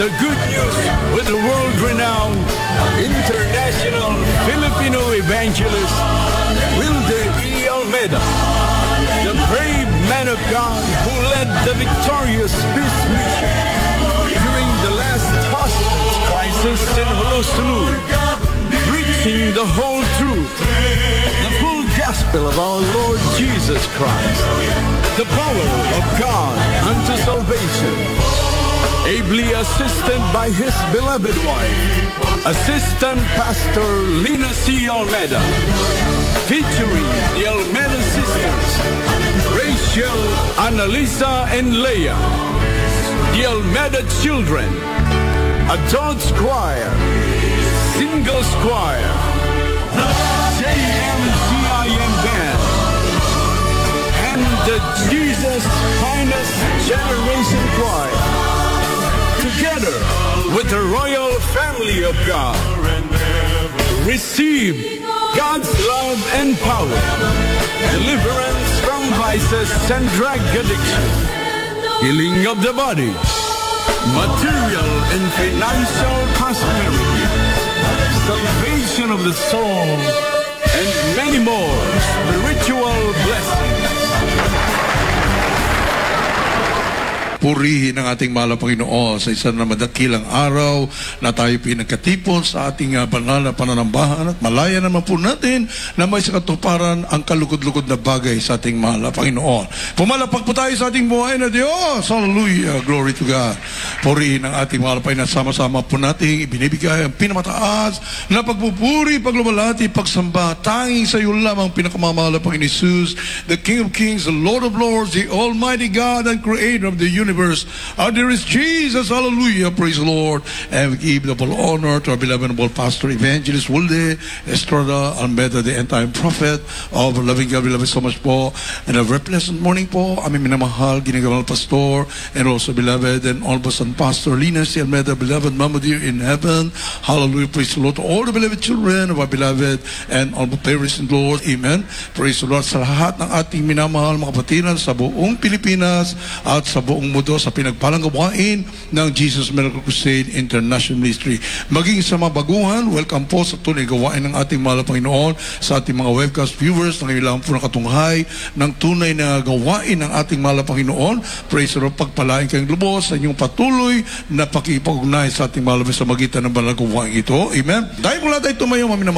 the good news with the world-renowned international Filipino evangelist Wilde E. Almeida, the brave man of God who led the victorious peace mission during the last hostage crisis in Honolulu, preaching the whole truth, the full gospel of our Lord Jesus Christ, the power of God unto salvation. Ably assisted by his beloved wife, Assistant Pastor Lina C. Almeida, featuring the Almeida sisters, Rachel, Annalisa, and Leah, the Almeida children, adult choir, single choir, the JMCIM band, and the Jesus Finest Generation Choir, together with the royal family of God, receive God's love and power, deliverance from vices and drug addiction, healing of the body, material and financial prosperity, salvation of the soul, and many more spiritual blessings. Purihin ang ating mahal na Panginoon sa isa na madakilang araw na tayo pinagkatipon sa ating uh, banal na pananambahan at malaya naman po natin na may sa katuparan ang kalugod-lugod na bagay sa ating mahal na Panginoon. Pumalapag po tayo sa ating buhay na Diyos. Hallelujah. Glory to God. Purihin ang ating mahal na Panginoon. Sama-sama po natin ibinibigay ang pinamataas na pagpupuri, paglumalati, pagsamba. Tanging sa iyo lamang pinakamamahal na Panginoon Jesus, the King of Kings, the Lord of Lords, the Almighty God and Creator of the universe universe. And there is Jesus, hallelujah, praise the Lord. And we give full honor to our beloved pastor, evangelist Wulde, Estrada Almeida, the end-time prophet of loving God. We love you so much po. And a very pleasant morning po, aming minamahal, ginagamal pastor, and also beloved and almost and pastor, Lina C. Almeida, beloved Mama dear in heaven. Hallelujah, praise the Lord. To all the beloved children of our beloved and all the parents in Lord. Amen. Praise the Lord sa lahat ng ating minamahal mga kapatiran sa buong Pilipinas at sa buong mundo sa pinagpalang gawain ng Jesus Miracle Crusade International Ministry. Maging sa mga baguhan, welcome po sa tunay gawain ng ating mahal Panginoon sa ating mga webcast viewers na kailangan po nakatunghay ng tunay na gawain ng ating mahal Panginoon. Praise the Lord, pagpalain kayong lubos sa inyong patuloy na pakipag-ugnay sa ating mahal sa magitan ng banal gawain ito. Amen. Dahil mula tayo tumayo, mami na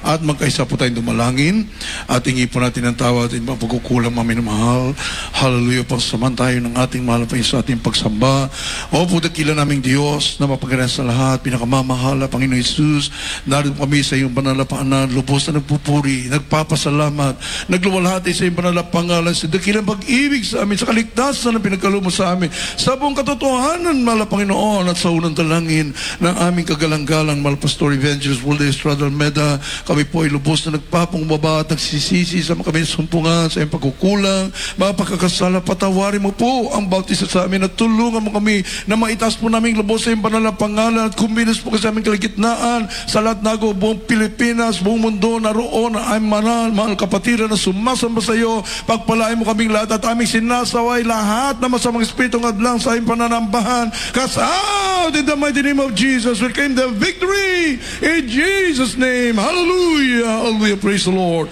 at magkaisa po tayong dumalangin at hingi po natin ang tawad at pagkukulang, mami na mahal. Hallelujah, pasaman tayo ng ating mahal Panginoon sa ating pagsamba. O po, dakila naming Diyos na mapagalan sa lahat, pinakamamahal na Panginoon Jesus, narito kami sa iyong banal na paanan, lubos na nagpupuri, nagpapasalamat, nagluwalhati sa iyong banal na pangalan, sa dakilang pag-ibig sa amin, sa kaligtasan na pinagkalumo sa amin, sa buong katotohanan, mahal na Panginoon, at sa unang dalangin ng aming kagalang-galang, mahal Pastor Evangelist Walde Estrada Almeida, kami po ay lubos na nagpapangbaba at nagsisisi sa mga kami sumpungan sa iyong pagkukulang, mga pagkakasala, patawarin mo po ang bautisa sa amin at tulungan mo kami na maitaas po namin lubos sa iyong banal at kumilos po kasi aming kaligitnaan sa lahat na buong Pilipinas, buong mundo naroon na aming manal, mahal kapatiran na sumasamba sa iyo, pagpalain mo kaming lahat at aming sinasaway lahat na masamang espiritu ng adlang sa aming pananambahan. Cast out in the mighty name of Jesus, we claim the victory in Jesus' name. Hallelujah. Hallelujah. Praise the Lord.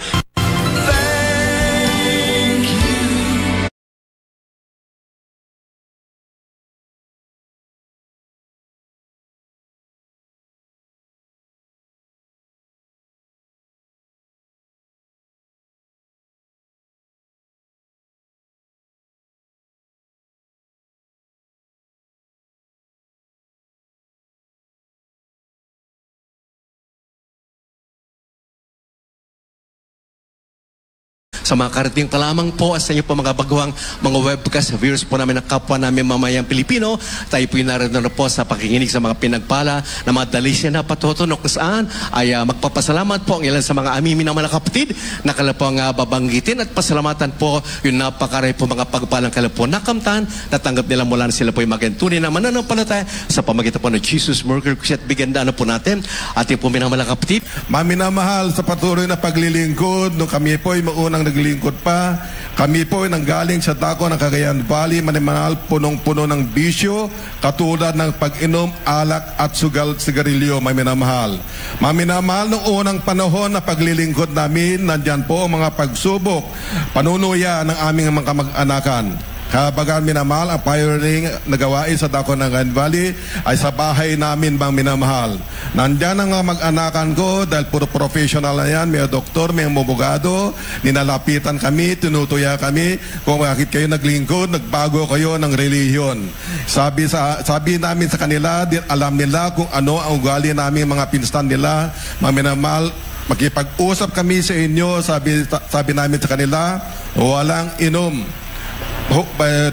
Sa mga karating pa lamang po sa inyo po mga baguhang mga webcast viewers po namin ng kapwa namin mamayang Pilipino. Tayo po narito na po sa pakikinig sa mga pinagpala na mga dalisya na patutunok na saan ay uh, magpapasalamat po ang ilan sa mga amimi ng mga kapatid na kalapang uh, babanggitin at pasalamatan po yung napakaray po mga pagpalang kalapon nakamtan natanggap nila mula na sila po yung magentunin na mananampalataya sa pamagitan po ng Jesus Mercury at biganda na po natin ating po minamalang kapatid. Mami na mahal sa patuloy na paglilingkod nung kami po ay maunang naglingkod pa. Kami po ay nanggaling sa dako ng Cagayan Valley, manimanal punong-puno ng bisyo, katulad ng pag-inom, alak at sugal sigarilyo, may minamahal. Maminamahal noong unang panahon na paglilingkod namin, nandyan po ang mga pagsubok, panunuya ng aming mga kamag-anakan. Kabagan minamahal, ang pioneering na gawain sa Dako ng Valley ay sa bahay namin bang minamahal. Nandyan ang mga mag-anakan ko dahil puro professional na yan, may doktor, may mabugado, ninalapitan kami, tinutuya kami kung bakit kayo naglingkod, nagbago kayo ng relihiyon. Sabi, sa, sabi namin sa kanila, alam nila kung ano ang ugali namin mga pinstan nila, mga minamahal, Makipag-usap kami sa inyo, sabi, sabi namin sa kanila, walang inom.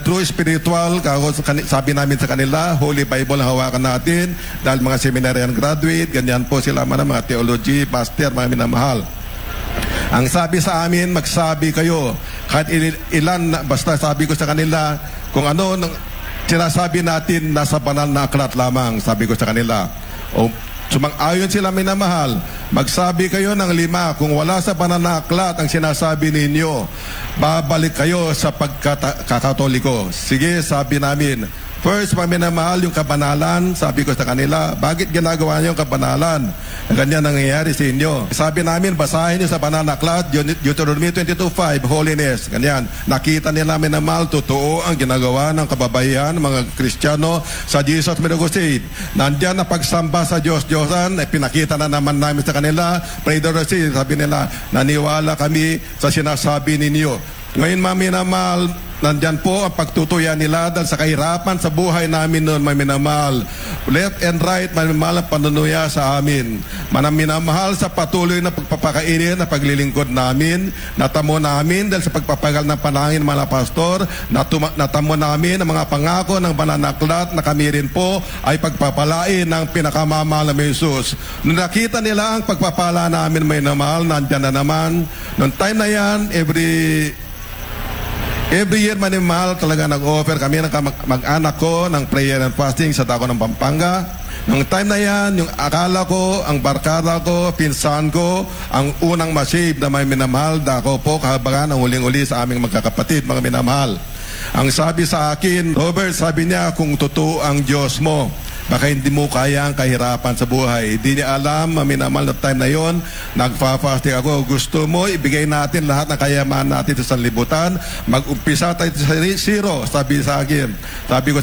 True spiritual, kani- sabi namin sa kanila, Holy Bible hawakan natin dahil mga seminarian graduate, ganyan po sila mga, mga theology, pastor, mga minamahal. Ang sabi sa amin, magsabi kayo, kahit il- ilan, basta sabi ko sa kanila, kung ano, sinasabi natin, nasa banal na aklat lamang, sabi ko sa kanila. O, sumang-ayon sila minamahal, magsabi kayo ng lima, kung wala sa banal na aklat ang sinasabi ninyo, babalik kayo sa pagkakatoliko. Sige, sabi namin, First, paminamahal yung kabanalan. Sabi ko sa kanila, bakit ginagawa niyo yung kabanalan? Ganyan nangyayari sa inyo. Sabi namin, basahin niyo sa banal na aklat, Deut- Deuteronomy 22.5, holiness. Ganyan. Nakita nila minamahal, totoo ang ginagawa ng kababayan, mga Kristiyano sa Jesus Crusade. Nandiyan na pagsamba sa Diyos, Diyosan, eh, pinakita na naman namin sa kanila, pray the. Sabi nila, naniwala kami sa sinasabi ninyo. Ngayon, mami na mahal, nandyan po ang pagtutuya nila dahil sa kahirapan sa buhay namin noon, may minamahal. Left and right, may minamahal ang panunuya sa amin. Minamahal sa patuloy na pagpapakainin na paglilingkod namin. Natamo namin dahil sa pagpapagal ng panangin mga pastor. Natuma, natamo namin ang mga pangako ng bananaklat na kami rin po ay pagpapalain ng pinakamamahal na Jesus. Nung nakita nila ang pagpapala namin may namahal, nandyan na naman. Noong time na yan, every Every year, manimahal talaga nag-offer kami ng mag-anak ko ng prayer and fasting sa Dako ng Pampanga. Nung time na yan, yung akala ko, ang barkada ko, pinsan ko, ang unang masave na may minamahal, dako po, kahabagan ang huling-uli sa aming magkakapatid, mga minamahal. Ang sabi sa akin, Robert, sabi niya, kung totoo ang Diyos mo, baka hindi mo kaya ang kahirapan sa buhay. Hindi niya alam, maminamal na time na yon, nagfa-fasting ako. Gusto mo, ibigay natin lahat ng kayaman natin sa sanlibutan. Mag-umpisa tayo sa zero, sabi sa akin. Sabi ko,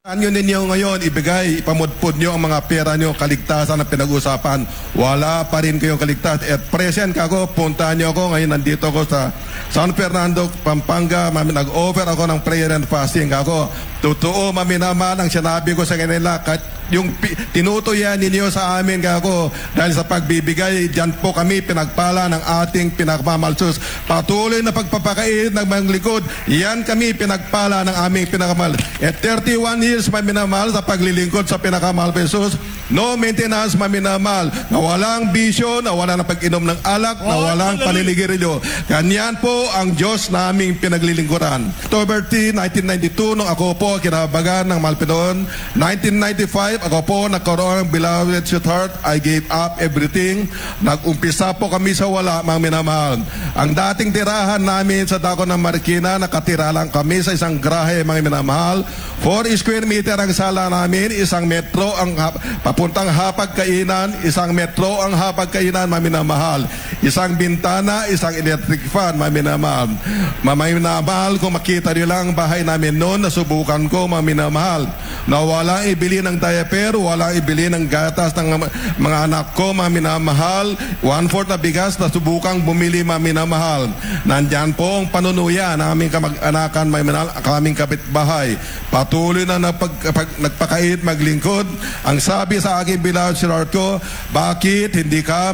Saan yun ninyo ngayon ibigay, ipamudpod nyo ang mga pera nyo, kaligtasan na pinag-usapan. Wala pa rin kayong kaligtas. At present kako, puntahan nyo ako. Ngayon nandito ako sa San Fernando, Pampanga. Nag-offer ako ng prayer and fasting ako. Totoo, mami naman ang sinabi ko sa kanila. Kahit yung tinutuyan ninyo sa amin kako dahil sa pagbibigay, dyan po kami pinagpala ng ating pinagmamalsus. Patuloy na pagpapakain ng mga likod, yan kami pinagpala ng aming pinakamal. At 31 years may minamahal sa paglilingkod sa pinakamahal pa Jesus. No maintenance maminamahal. Na walang bisyo, na walang pag-inom ng alak, na walang paninigirilyo. Ganyan po ang Diyos naming pinaglilingkuran. October 10, 1992, nung ako po kinabagan ng Malpidon. 1995, ako po nagkaroon ng beloved sweetheart. I gave up everything. Nag-umpisa po kami sa wala, mga minamahal. Ang dating tirahan namin sa Dako ng Marikina, nakatira lang kami sa isang grahe, mga minamahal. 4 square meter ang sala namin, isang metro ang hap- papuntang hapag kainan, isang metro ang hapag kainan, mga minamahal. Isang bintana, isang electric fan, mga minamahal. Mga minamahal, kung makita niyo lang ang bahay namin noon, nasubukan ko, mga minamahal, na walang ibili ng diaper, walang ibili ng gatas ng mga anak ko, mga minamahal, one-fourth na bigas, nasubukan bumili, mga minamahal. Nandyan po ang panunuya ng aming kamag-anakan, mga minamahal, ang aming kapitbahay. Patuloy na napag, pag, nagpakait, maglingkod. Ang sabi sa aking beloved sir ko, bakit hindi ka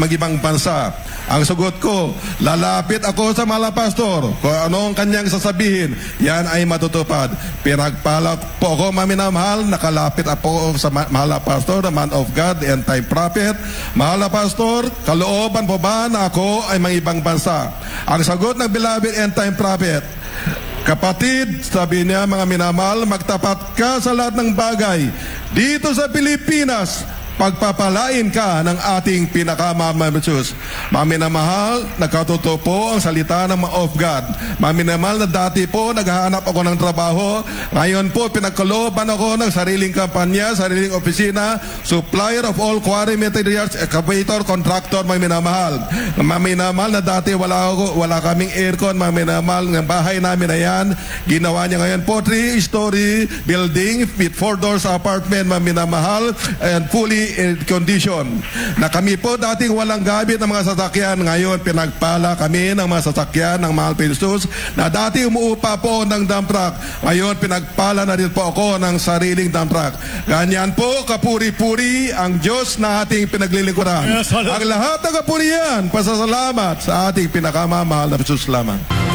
magibang bansa? Ang sagot ko, lalapit ako sa mga pastor. Kung ano ang kanyang sasabihin, yan ay matutupad. Pinagpala po ako, maminamahal, nakalapit ako sa ma- mahal na pastor, the man of God, end time prophet. Mahal na pastor, kalooban po ba na ako ay mga ibang bansa? Ang sagot ng beloved end time prophet, Kapatid, sabi niya mga minamahal, magtapat ka sa lahat ng bagay. Dito sa Pilipinas, pagpapalain ka ng ating pinakamamamayos. Mami na mahal, nagkatotoo po ang salita ng of God. Mami na dati po naghahanap ako ng trabaho. Ngayon po pinagkalooban ako ng sariling kampanya, sariling opisina, supplier of all quarry materials, excavator, contractor, mami na mahal. Mami na dati wala, ako, wala kaming aircon, mami na mahal. Ng bahay namin na yan, ginawa niya ngayon po three-story building with four doors apartment, mami na mahal, and fully condition. Na kami po dating walang gamit ng mga sasakyan, ngayon pinagpala kami ng mga sasakyan ng mahal pesos na dati umuupa po ng dump truck. Ngayon pinagpala na rin po ako ng sariling dump truck. Ganyan po, kapuri-puri ang Diyos na ating pinaglilingkuran. Yes, ang lahat ng kapurihan, pasasalamat sa ating pinakamamahal na Pesos lamang.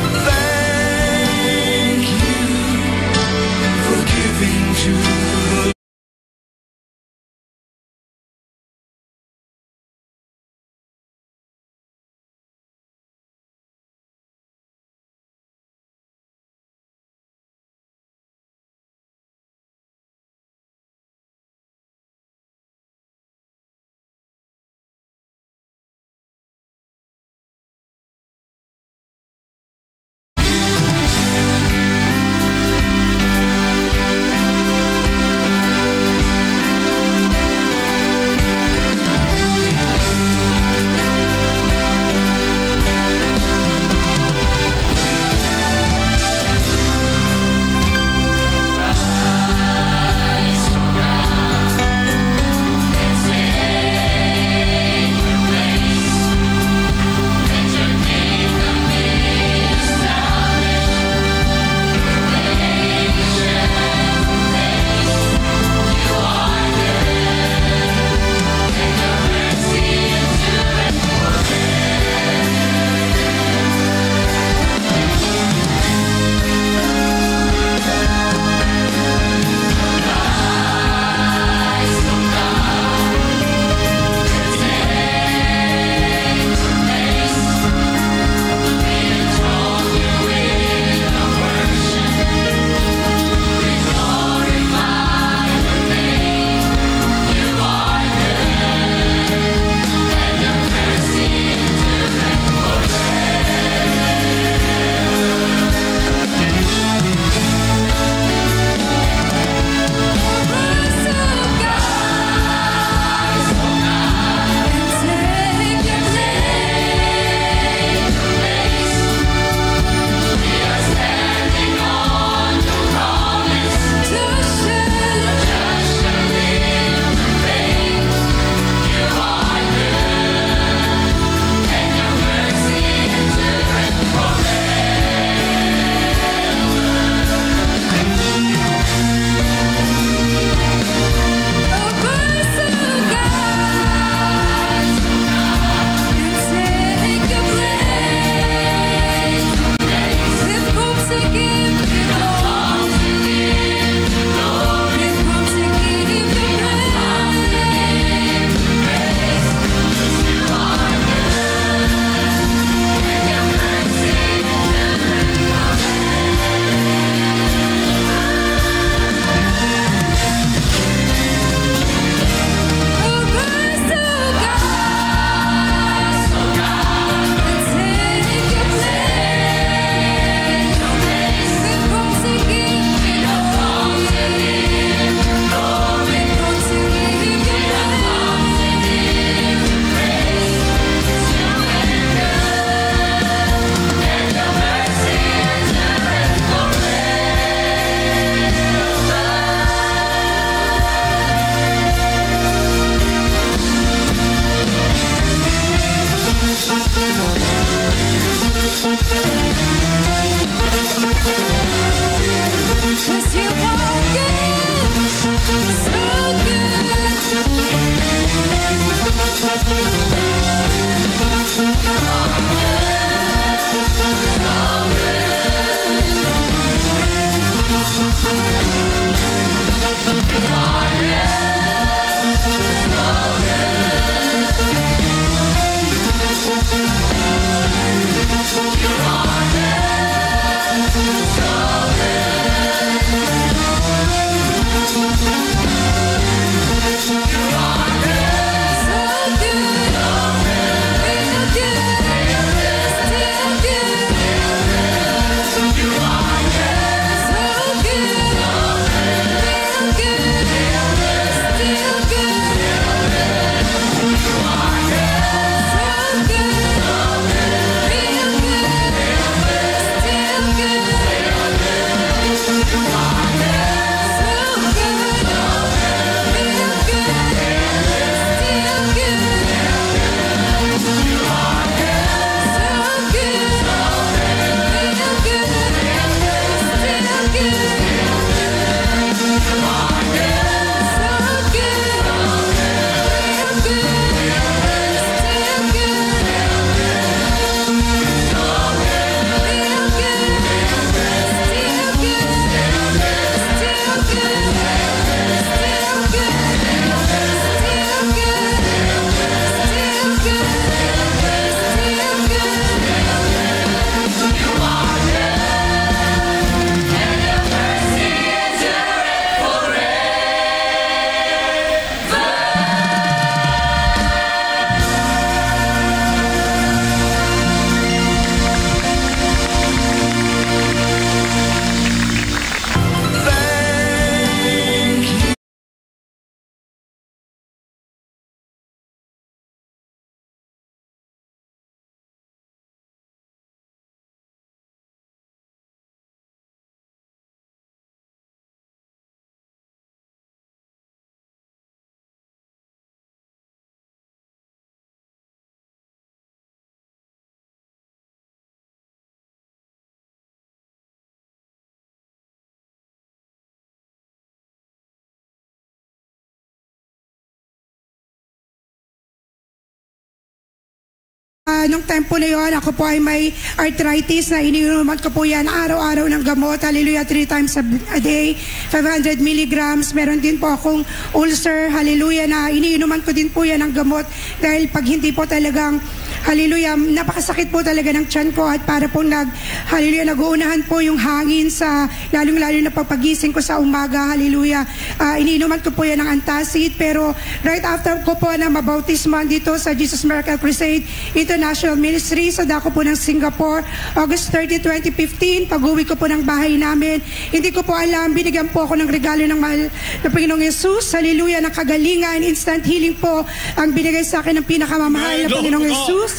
Ah, nung time po na yon, ako po ay may arthritis na iniinuman ko po yan araw-araw ng gamot. Hallelujah, three times a day, 500 milligrams. Meron din po akong ulcer, hallelujah, na iniinuman ko din po yan ng gamot dahil pag hindi po talagang Hallelujah. Napakasakit po talaga ng tiyan ko at para po nag, hallelujah, nag-uunahan po yung hangin sa, lalong-lalo na papagising ko sa umaga. Hallelujah. Ah, iniinuman ko po yan ng antacid pero right after ko po na mabautisman dito sa Jesus Miracle Crusade International Ministry sa dako po ng Singapore, August 30, 2015, pag-uwi ko po ng bahay namin. Hindi ko po alam, binigyan po ako ng regalo ng mahal na Panginoong Yesus. Hallelujah, ng kagalingan, instant healing po ang binigay sa akin ng pinakamamahal na Panginoong Yesus.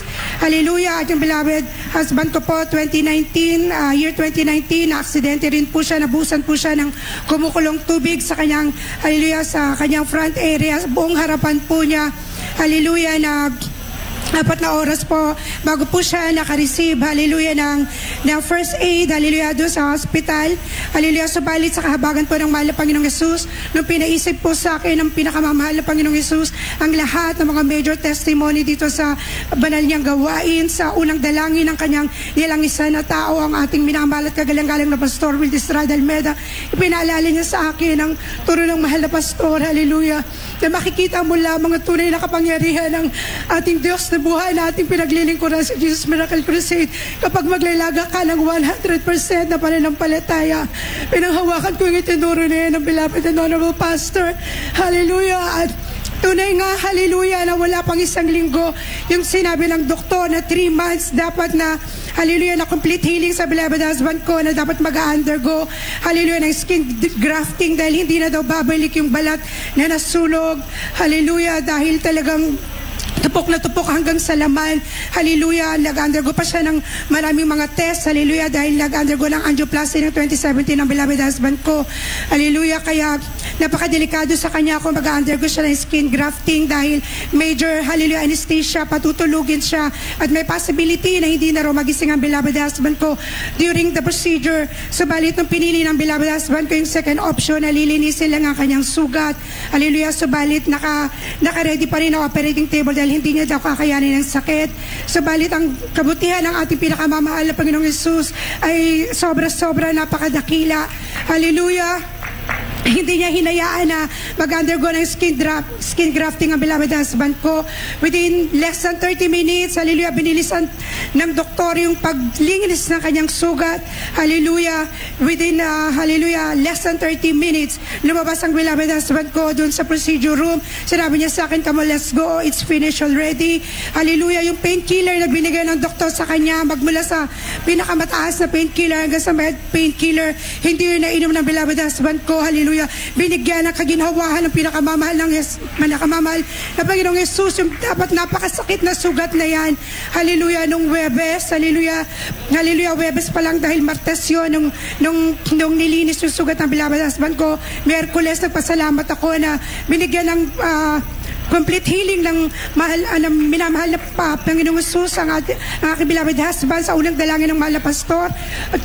Hallelujah. At yung beloved husband ko po, 2019, ah, year 2019, na-aksidente rin po siya, nabusan po siya ng kumukulong tubig sa kanyang, hallelujah, sa kanyang front area, buong harapan po niya. Hallelujah, nag apat na oras po bago po siya nakareceive, hallelujah, ng, ng first aid, hallelujah, doon sa hospital. Hallelujah, subalit sa kahabagan po ng mahal na Panginoong Yesus, nung pinaisip po sa akin ng pinakamamahal na Panginoong Yesus, ang lahat ng mga major testimony dito sa banal niyang gawain, sa unang dalangin ng kanyang nilang isa na tao, ang ating minamahal at kagalang-galang na Pastor Will Estrada Almeda, ipinaalala niya sa akin ang turo ng mahal na Pastor, hallelujah, na makikita mo lamang ang tunay na kapangyarihan ng ating Diyos na buhay na ating pinaglilingkuran sa Jesus Miracle Crusade kapag maglalaga ka ng 100% na pananampalataya. Pinanghawakan ko yung itinuro na yan ng beloved and honorable pastor. Hallelujah! At Tunay nga, hallelujah, na wala pang isang linggo yung sinabi ng doktor na 3 months dapat na, hallelujah, na complete healing sa beloved husband ko na dapat mag-undergo, hallelujah, ng skin grafting dahil hindi na daw babalik yung balat na nasulog, hallelujah, dahil talagang tupok na tupok hanggang sa laman. Hallelujah. Nag-undergo pa siya ng maraming mga test. Hallelujah. Dahil nag-undergo ng angioplasty ng 2017 ng beloved husband ko. Hallelujah. Kaya napakadelikado sa kanya kung mag-undergo siya ng skin grafting dahil major, hallelujah, anesthesia, patutulugin siya. At may possibility na hindi na raw magising ang beloved husband ko during the procedure. Subalit nung pinili ng beloved husband ko yung second option, nalilinisin lang ang kanyang sugat. Hallelujah. Subalit naka, naka-ready pa rin ang operating table dahil hindi niya daw kakayanin ng sakit. Subalit ang kabutihan ng ating pinakamamahal na Panginoong Yesus ay sobra-sobra napakadakila. Hallelujah! hindi niya hinayaan na mag-undergo ng skin, drop, skin grafting ang beloved husband ko. Within less than 30 minutes, hallelujah, binilisan ng doktor yung paglinis ng kanyang sugat. Hallelujah. Within, uh, hallelujah, less than 30 minutes, lumabas ang beloved husband ko dun sa procedure room. Sinabi niya sa akin, come on, let's go. It's finished already. Hallelujah. Yung painkiller na binigay ng doktor sa kanya, magmula sa pinakamataas na painkiller hanggang sa med painkiller, hindi yun nainom ng beloved husband ko. Hallelujah. Binigyan ng kaginhawahan ng pinakamamahal ng yes, pinakamamahal na Panginoong Jesus, yung dapat napakasakit na sugat na yan. Hallelujah. Nung Webes, hallelujah. Hallelujah. Webes pa lang dahil Martes yun, nung, nung, nung nilinis yung sugat ng beloved husband ko, Merkules, nagpasalamat ako na binigyan ng ah, complete healing ng mahal, uh, ng minamahal na pa, Panginoong Jesus, ang, at, ang aking beloved husband sa unang dalangin ng mahal na pastor.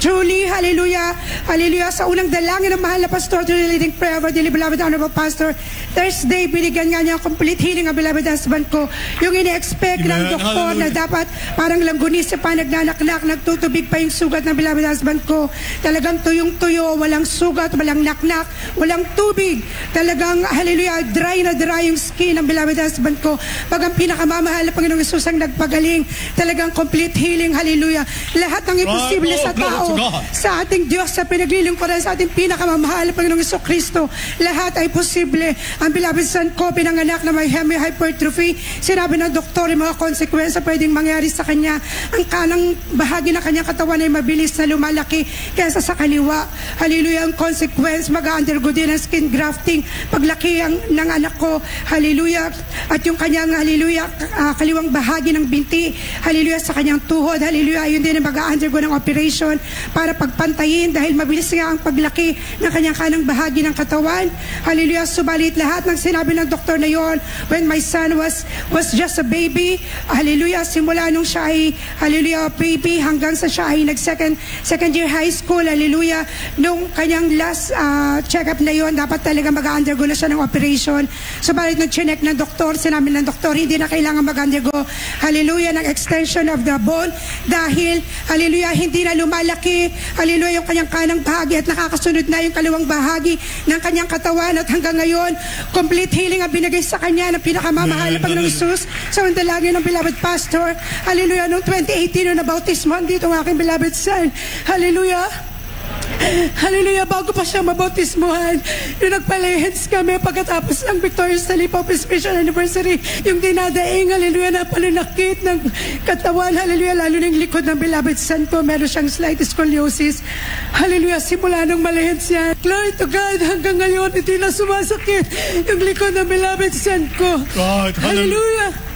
Truly, hallelujah, hallelujah, sa unang dalangin ng mahal na pastor, to the leading prayer of the beloved honorable pastor, Thursday, binigyan nga niya ang complete healing ang beloved husband ko. Yung ine-expect ng doktor na dapat parang langgunisa pa, nagnanaknak, nagtutubig pa yung sugat ng beloved husband ko. Talagang tuyong-tuyo, walang sugat, walang naknak, walang tubig. Talagang, hallelujah, dry na dry yung skin ng beloved husband ko. Pag ang pinakamamahal na Panginoong Isus ang nagpagaling, talagang complete healing, hallelujah. Lahat ng imposible sa tao, sa ating Diyos, sa pinaglilingkuran sa ating pinakamamahal na Panginoong Isus Kristo, lahat ay posible. Ang beloved son ko, pinanganak na may hemi hypertrophy, sinabi ng doktor yung mga konsekwensya pwedeng mangyari sa kanya. Ang kanang bahagi ng kanyang katawan ay mabilis na lumalaki kaysa sa kaliwa. Hallelujah, ang consequence, mag-undergo din ng skin grafting. Paglaki ang, ng anak ko, hallelujah, at yung kanyang, hallelujah, ah, kaliwang bahagi ng binti, hallelujah, sa kanyang tuhod, hallelujah, yun din ang mag-undergo ng operation para pagpantayin dahil mabilis nga ang paglaki ng kanyang kanang bahagi ng katawan. Hallelujah, subalit lahat ng sinabi ng doktor na yon when my son was was just a baby. Hallelujah. Simula nung siya ay, hallelujah, baby hanggang sa siya ay nag second, second year high school. Hallelujah. Nung kanyang last uh, check-up na yon dapat talaga mag-undergo na siya ng operation. So balik nung chinek ng doktor, sinabi ng doktor, hindi na kailangan mag-undergo, hallelujah, ng extension of the bone dahil, hallelujah, hindi na lumalaki, hallelujah, yung kanyang kanang bahagi at nakakasunod na yung kaliwang bahagi ng kanyang katawan at hanggang ngayon, complete healing ang binigay sa kanya ng pinakamamahal na Panginoong sa so, dalangin ng beloved pastor. Hallelujah, noong 2018, noong nabautismo, dito ang aking beloved son. Hallelujah. Hallelujah, bago pa siya mabautismuhan, yung nagpalehens kami pagkatapos ng Victoria's Salip of Special Anniversary, yung dinadaing, hallelujah, na pananakit ng katawan, hallelujah, lalo yung likod ng beloved son ko, meron siyang slight scoliosis. Hallelujah, simula nung malehens niya. Glory to God, hanggang ngayon, hindi na sumasakit yung likod ng beloved son ko. God, hallelujah. Hallelujah,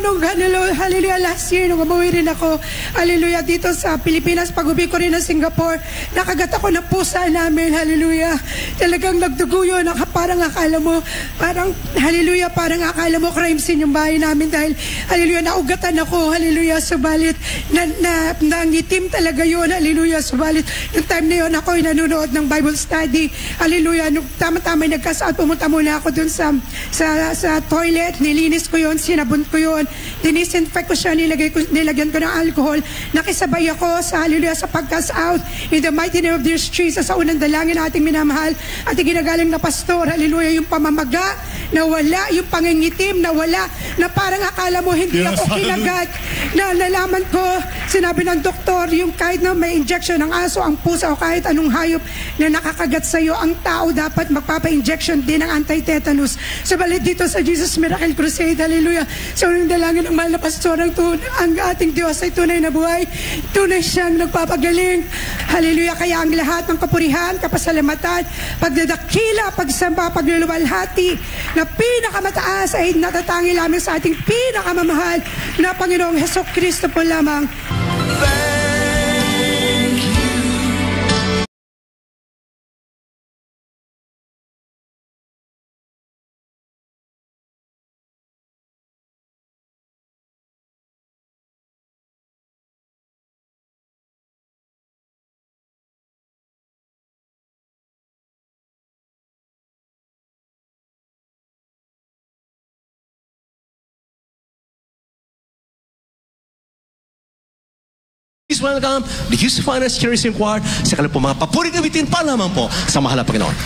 nung hallelujah, hallelujah, last year, nung umuwi rin ako, hallelujah, dito sa Pilipinas, pag-uwi ko rin ng Singapore, nakagat ako ng pusa namin, hallelujah. Talagang nagdugo yun, parang akala mo, parang, hallelujah, parang akala mo crime scene yung bahay namin dahil, hallelujah, naugatan ako, hallelujah, subalit, na, na, nangitim talaga yun, hallelujah, subalit, yung time na yun, ako ay nanonood ng Bible study, hallelujah, nung tama-tama nagkasaot, pumunta muna ako dun sa, sa, sa toilet, nilinis ko yun, sinabon ko yun, dinisinfect ko siya, nilagay ko, nilagyan ko ng alcohol, nakisabay ako sa hallelujah sa pagcast out in the mighty name of Jesus Jesus sa unang dalangin na ating minamahal at ginagaling na pastor, hallelujah, yung pamamaga na wala, yung pangingitim na wala, na parang akala mo hindi Yes, ako kinagat, na nalaman ko, sinabi ng doktor, yung kahit na may injection ng aso, ang pusa o kahit anong hayop na nakakagat sa iyo, ang tao dapat magpapa-injection din ng anti-tetanus. Subalit dito sa Jesus Miracle Crusade, hallelujah, sa unang dalangin ng mahal na pastor, ang, tun- ang ating Diyos ay tunay na buhay, tunay siyang nagpapagaling. Hallelujah, kaya ang lahat ng kapurihan, kapasalamatan, pagdadakila, pagsamba, pagluluwalhati, na pinakamataas ay natatangi lamang sa ating pinakamamahal na Panginoong Heso Kristo po lamang. Please welcome the Houston Finance Cherishing Choir sa kanilang po mga papurit na bitin pa lamang po sa mahal na Panginoon.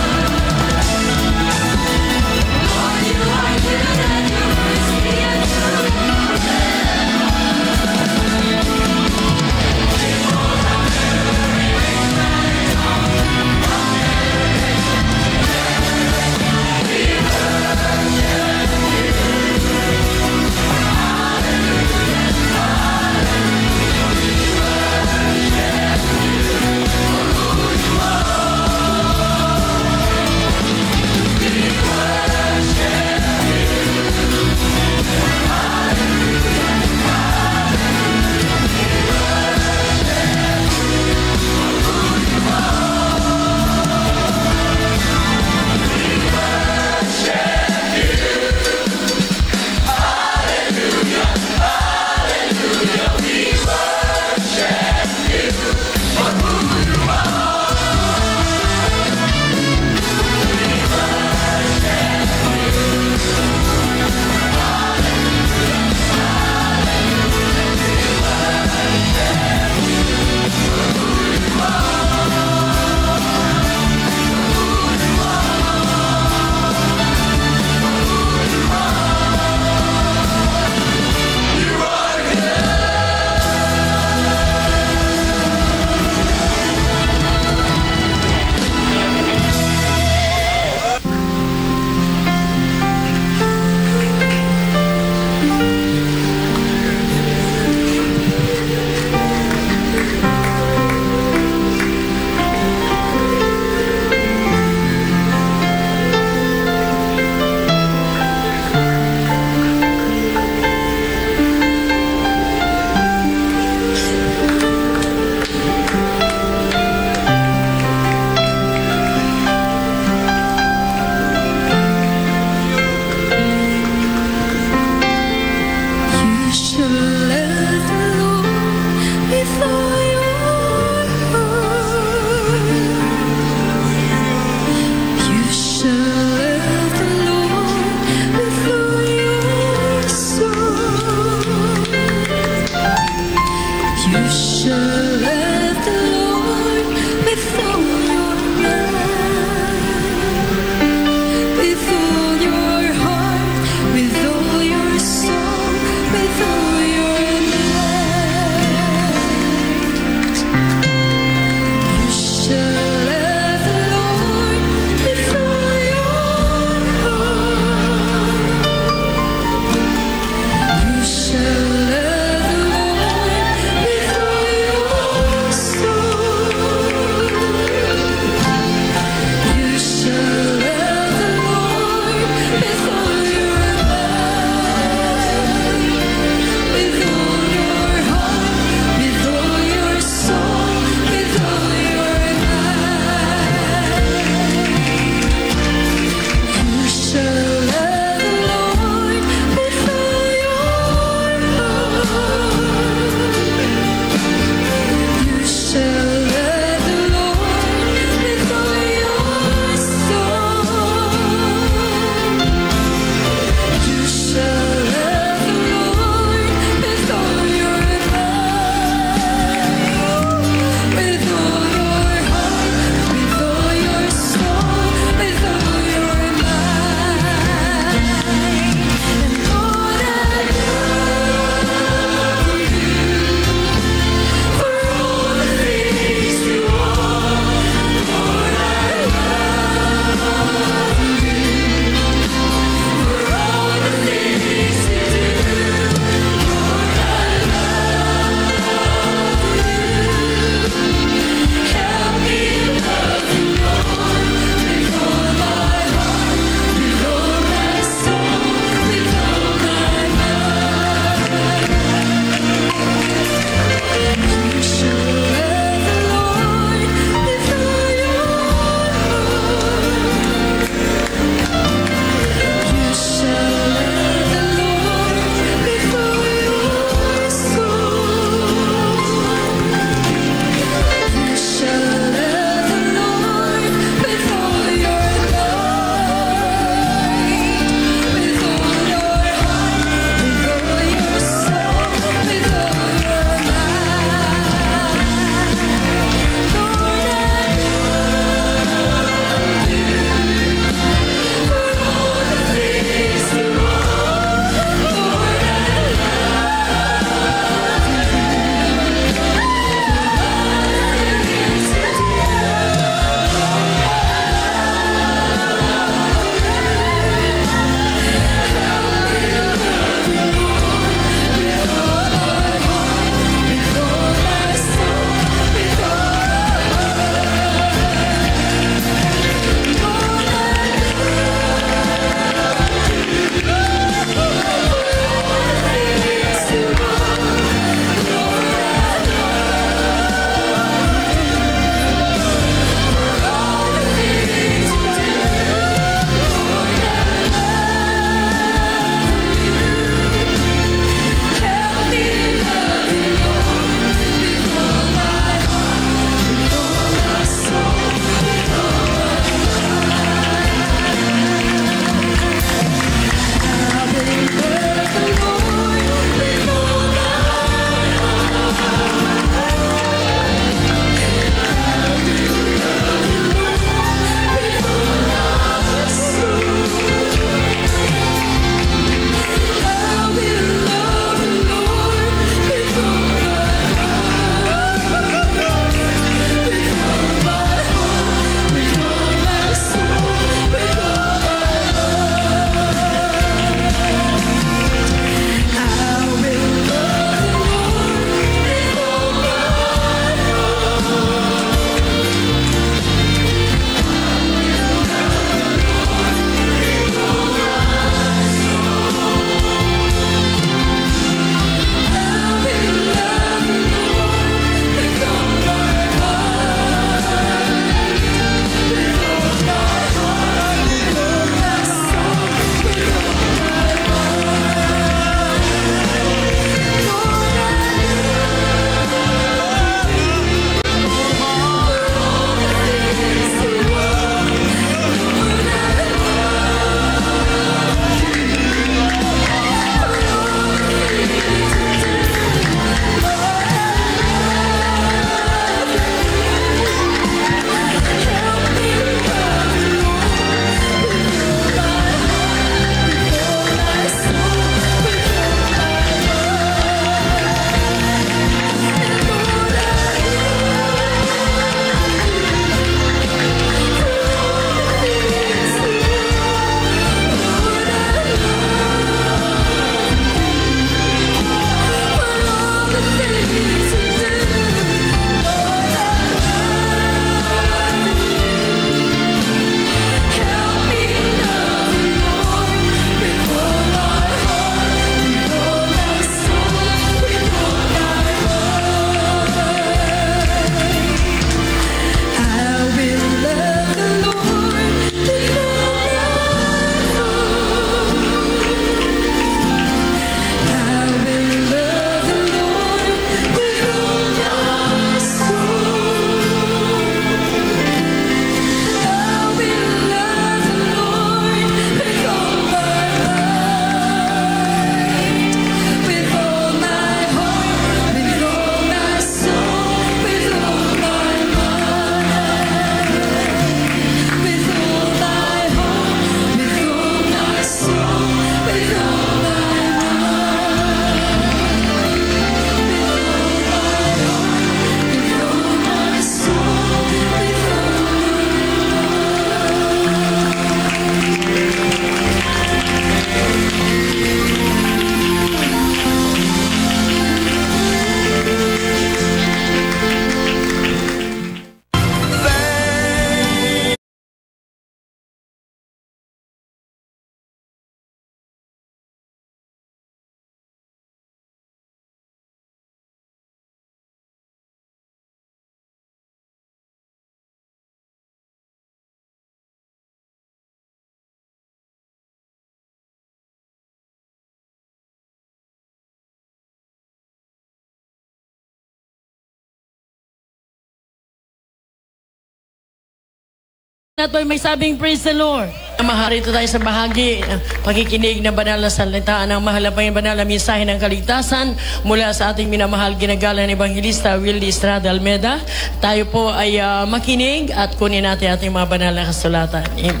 At may sabing praise the Lord. Maharito tayo sa bahagi ng pakikinig ng banal na salita ng mahal na Panginoon, banal na mensahe ng kaligtasan mula sa ating minamahal ginagalang Evangelista Willie Estrada Almeda. Tayo po ay ah, makinig at kunin natin ating mga banal na kasulatan. Amen.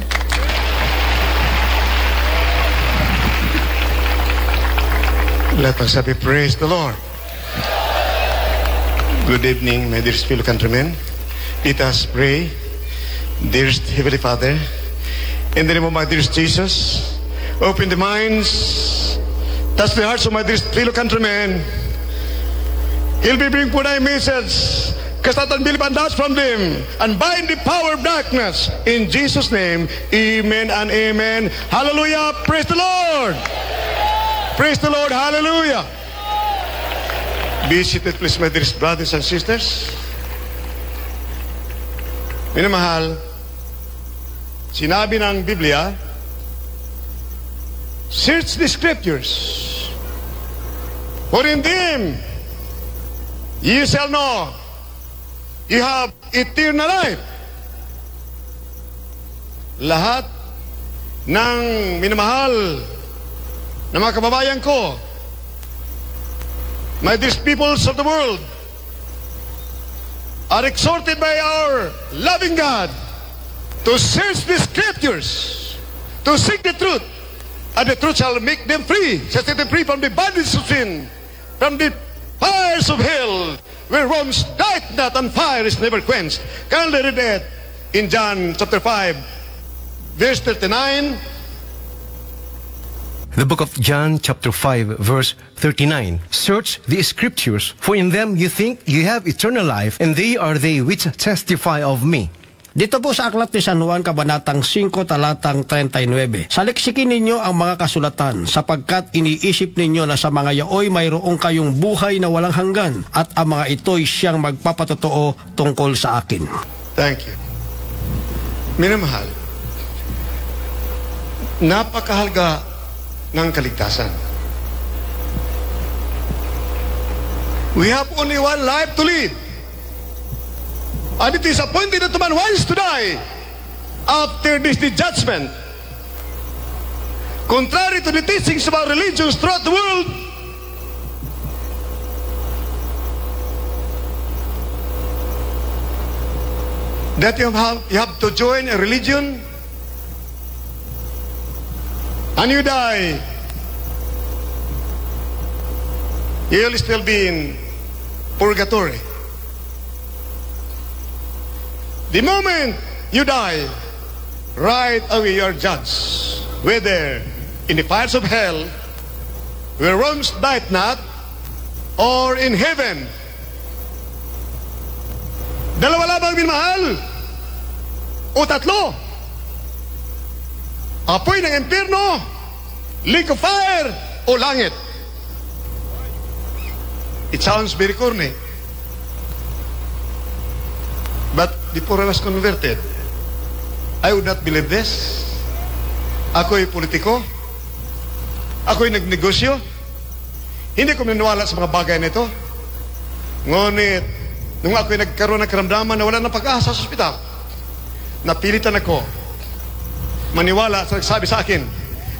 Let us happy praise the Lord. Good evening, my dearest fellow countrymen. Let us pray. Dearest Heavenly Father, in the name of my dearest Jesus, open the minds, touch the hearts of my dearest fellow countrymen. He'll be bringing for thy message, cast out unbelief and doubts from them, and bind the power of darkness. In Jesus' name, amen and amen. Hallelujah. Praise the Lord. Praise the Lord. Hallelujah. Be seated, please, my dearest brothers and sisters. Minamahal, sinabi ng Biblia, search the scriptures, for in them you shall know you have eternal life. Lahat ng minamahal na mga kababayan ko, my dearest peoples of the world, are exhorted by our loving God to search the scriptures, to seek the truth, and the truth shall make them free, shall set them free from the bondage of sin, from the fires of hell, where worms died not and fire is never quenched. Kindly read that in John chapter 5, verse 39 The book of John, chapter 5, verse 39. Search the scriptures, for in them you think you have eternal life, and they are they which testify of me. Dito po sa Aklat ni San Juan, Kabanatang 5, Talatang 39. Saliksikin ninyo ang mga kasulatan, sapagkat iniisip ninyo na sa mga yaoy mayroong kayong buhay na walang hanggan, at ang mga ito'y siyang magpapatotoo tungkol sa akin. Thank you. Minamahal, napakahalaga ng kaligtasan. We have only one life to live. And it is appointed that man wants to die. After this, the judgment. Contrary to the teachings of our religions throughout the world, that you have, you have to join a religion and you die, you'll still be in purgatory. The moment you die, right away you are judged, whether in the fires of hell, where worms died not, or in heaven. Dalawa lamang minmahal, o tatlo, apoy ng impyerno, lake of fire, o langit. It sounds very corny. But before I was converted, I would not believe this. Ako'y politiko. Ako'y nagnegosyo. Hindi ko naniniwala sa mga bagay na ito. Ngunit, nung ako'y nagkaroon ng karamdaman na wala na pag-asa sa ospital, napilitan ako maniwala sa nagsabi sa akin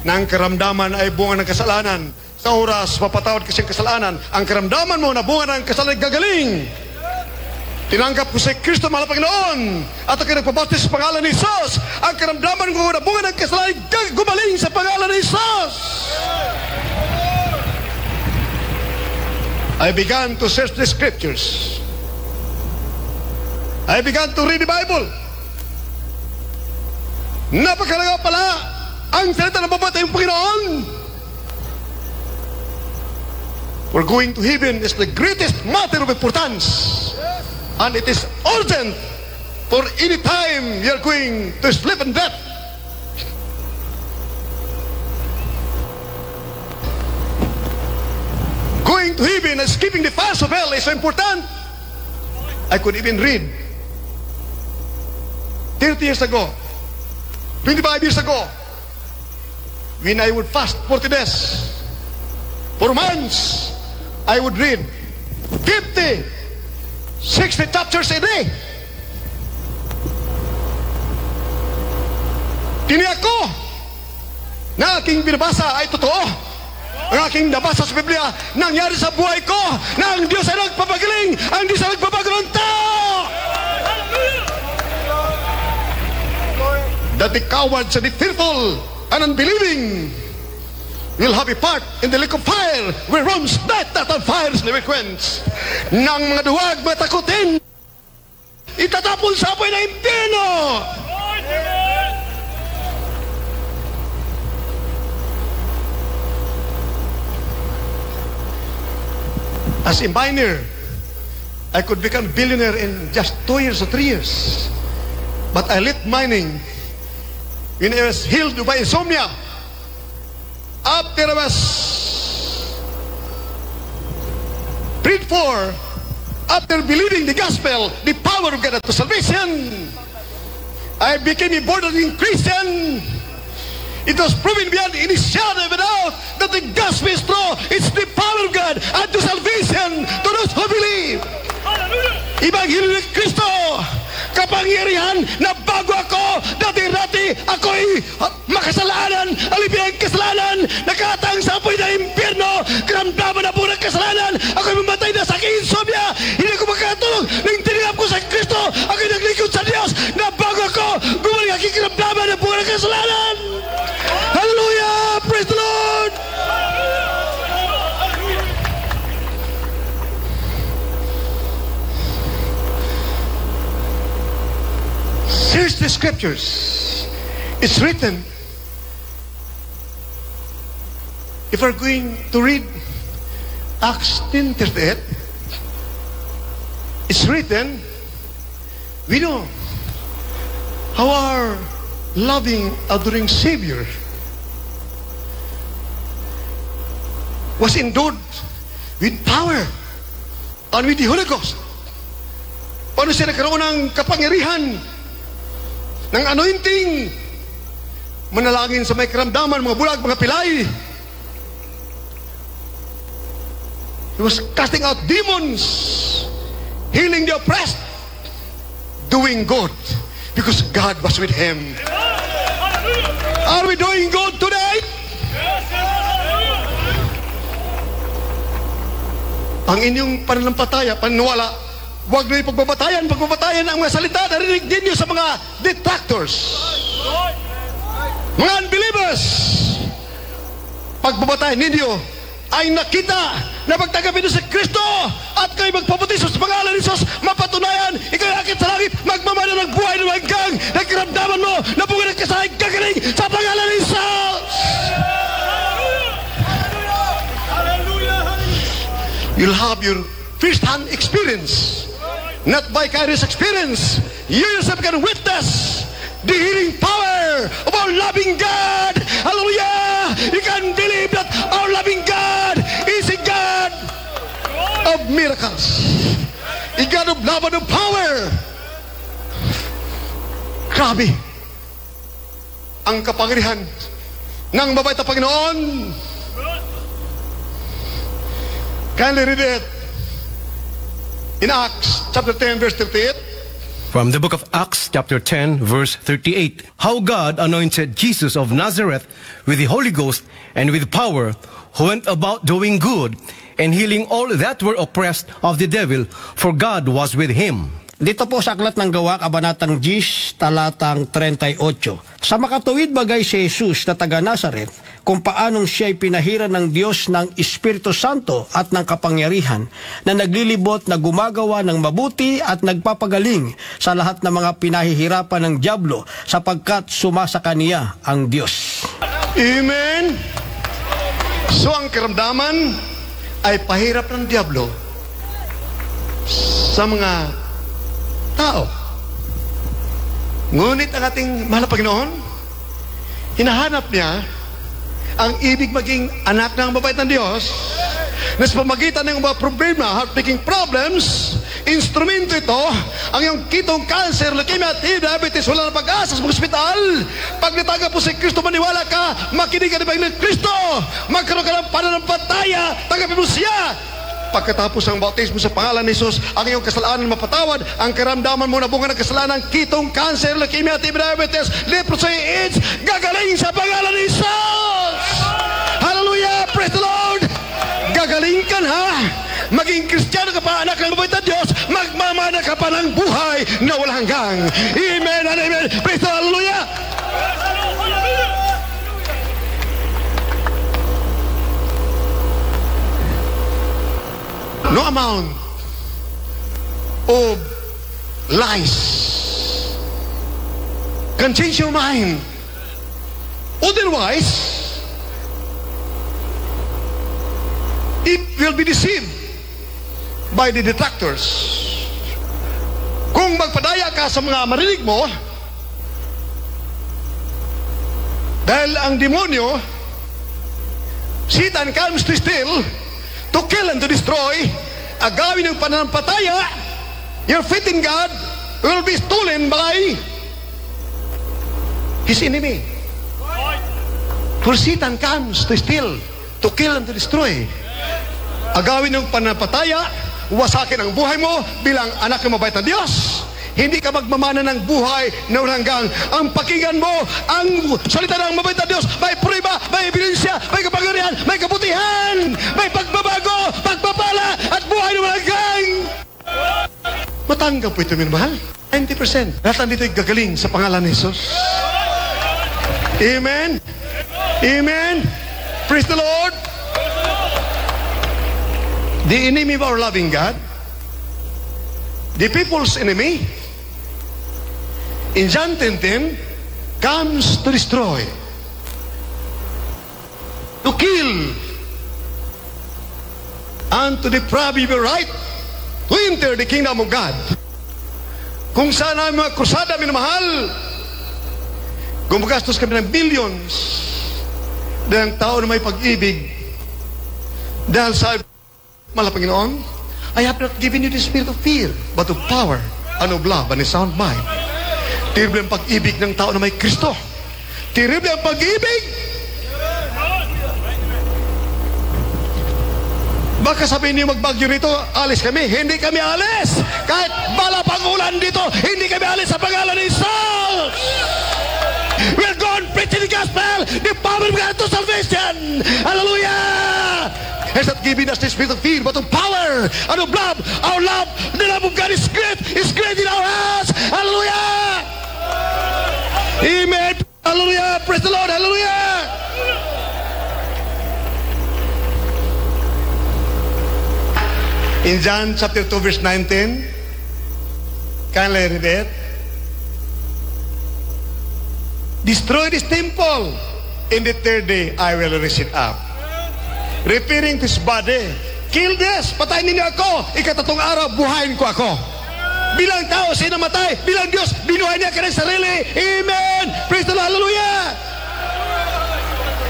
na ang karamdaman ay bunga ng kasalanan. Sa oras, mapatawad kasi ang kasalanan. Ang karamdaman mo na bunga ng kasalanan gagaling. Tinanggap ko si Kristo na Panginoon at ako'y nagpabaptis sa pangalan ni Jesus. Ang karamdaman ko na bunga ng kasalanan gumaling sa pangalan ni Jesus. I began to search the scriptures. I began to read the Bible. Napakalaga pala ang salita ng babatay ng Panginoon. For going to heaven is the greatest matter of importance. And it is urgent for any time you're going to sleep and death. Going to heaven and skipping the fires of hell is important. I could even read 30 years ago 25 years ago, when I would fast 40 days, for months, I would read 50, 60 chapters a day. Kini ako na aking binabasa ay totoo. Ang aking nabasa sa Biblia, nangyari sa buhay ko na ang Diyos ay nagpapagaling, ang Diyos ay nagpapago ng tao. That the cowards and the fearful and unbelieving will have a part in the lake of fire where roams not that on fires never quench. Nang mga duwag matakutin, itatapon sa apoy na impyerno. As a miner, I could become billionaire in just two years or three years. But I left mining when I was healed by insomnia. Was prayed for, after believing the gospel, the power of God to salvation, I became a born again Christian. It was proven beyond any shadow of a doubt that the gospel is true. It's the power of God unto salvation to those who believe. Ebanghelyo ni Kristo, kapangyarihan na bago ako, dati-dati ako'y makasalanan, alipin kasalanan, nakatang sa apoy na impyerno, karamdaman na po ng kasalanan, ako'y mamatay na sa insomnia, hindi ko makatulog, nang tinigap ko sa Kristo, ako'y naglikod sa Diyos, na bago ako, gumaling aking karamdaman na po ng kasalanan. Hallelujah! Praise the Lord! Search the scriptures. It's written. If we're going to read Acts 10 38, it's written, we know how our loving, adoring Savior was endued with power and with the Holy Ghost. Paano siya nagkaroon ng kapangyarihan ng anointing manalangin sa may karamdaman, mga bulag, mga pilay. He was casting out demons, healing the oppressed, doing good because God was with him. Are we doing good today? Ang inyong pananampataya, paniniwala, huwag na pagbabatayan, pagbabatayan ang mga salita na rinig ninyo sa mga detractors. Mga unbelievers, pagbabatayan ninyo ay nakita na pagtagapin sa Kristo at kayo magpaputisyo sa pangalan ni Jesus, mapatunayan, ikaw akit sa langit, magmamana ng buhay ng hanggang, nagkaramdaman mo na bunga ng kasahay gagaling sa pangalan ni Jesus. You'll have your first-hand experience, not vicarious experience. You yourself can witness the healing power of our loving God. Hallelujah! You can believe that our loving God is a God of miracles. A God of love and of power. Grabe. Ang kapangyarihan ng mabait na Panginoon. Kindly read it in Acts chapter 10 verse 38. From the book of Acts, chapter 10, verse 38. How God anointed Jesus of Nazareth with the Holy Ghost and with power, who went about doing good and healing all that were oppressed of the devil, for God was with him. Dito po sa Aklat ng Gawa, Kabanatang 10, talatang 38. Sa makatuwid bagay si Jesus na taga Nazaret, kung paanong siya'y pinahiran ng Diyos ng Espiritu Santo at ng kapangyarihan, na naglilibot na gumagawa ng mabuti at nagpapagaling sa lahat ng mga pinahihirapan ng Diablo sapagkat sumasa kaniya ang Diyos. Amen. So ang karamdaman ay pahirap ng Diablo sa mga tao. Ngunit ang ating mahal na Panginoon, hinahanap niya ang ibig maging anak ng mabait ng Diyos na sa pamagitan ng mga problema, heartbreaking problems, instrumento ito, ang iyong kitong cancer, leukemia, TB, diabetes, wala na pag-asa sa ospital. Pag nataga po si Kristo, maniwala ka, makinig ka na ba ng Kristo, magkaroon ka ng pananampataya, tanggapin mo siya, pagkatapos ng bautismo sa pangalan ni Jesus, ang iyong kasalanan mapatawad, ang karamdaman mo na bunga ng kasalanan, kitong cancer, leukemia, TB, diabetes, leprosy, AIDS, gagaling sa pangalan ni Jesus! Hallelujah! Praise the Lord! Gagaling ka na! Maging Kristiyano ka pa, anak ng mabait na Diyos, magmamana ka pa ng buhay na walang hanggang. Amen and amen. Praise the Lord. Hallelujah! No amount of lies can change your mind. Otherwise, it will be deceived by the detractors. Kung magpadaya ka sa mga marinig mo, dahil ang demonyo, Satan comes to steal, to kill and to destroy, agawin ng pananampataya, your faith in God will be stolen by his enemy. For Satan comes to steal, to kill and to destroy. Agawin ng pananampataya, wasakin ang buhay mo bilang anak ng mabait na Diyos. Hindi ka magmamana ng buhay na walang hanggang. Ang pakinggan mo, ang salita ng mabait na Diyos, may prueba, may ebidensya, may kapangyarihan, may kabutihan, may pagbabago, pagpapala, at buhay na walang hanggang. Matanggap po ito, minamahal. 90%. Lahat nandito ay gagaling sa pangalan ni Jesus. Amen. Amen. Praise the Lord. The enemy of our loving God, the people's enemy, in John 10:10, comes to destroy, to kill, and to deprive your right to enter the kingdom of God. Kung saan ang mga krusada minamahal, gumagastos kami ng billions ang tao na may pag-ibig dahil sa Mahal na Panginoon, I have not given you the spirit of fear, but of power, and of love, and a sound mind. Terrible ang pag-ibig ng tao na may Kristo. Terrible ang pag-ibig. Baka sabihin niyo magbagyo rito, alis kami. Hindi kami alis. Kahit bala pang ulan dito, hindi kami alis sa pangalan ni Jesus. We're going preaching the gospel, the power of God to salvation. Hallelujah! has not given us the spirit of fear, but of power and of love. Our love, the love of God is great, is great in our hearts. Hallelujah! Amen. Hallelujah. Praise the Lord. Hallelujah. In John chapter 2 verse 19, kindly read it. Destroy this temple. In the third day, I will raise it up. referring to his body. Kill this! Patayin ninyo ako! Ikatatong araw, buhayin ko ako. Bilang tao, siya namatay. Bilang Diyos, binuhay niya kanyang sarili. Amen! Praise the Lord! Hallelujah!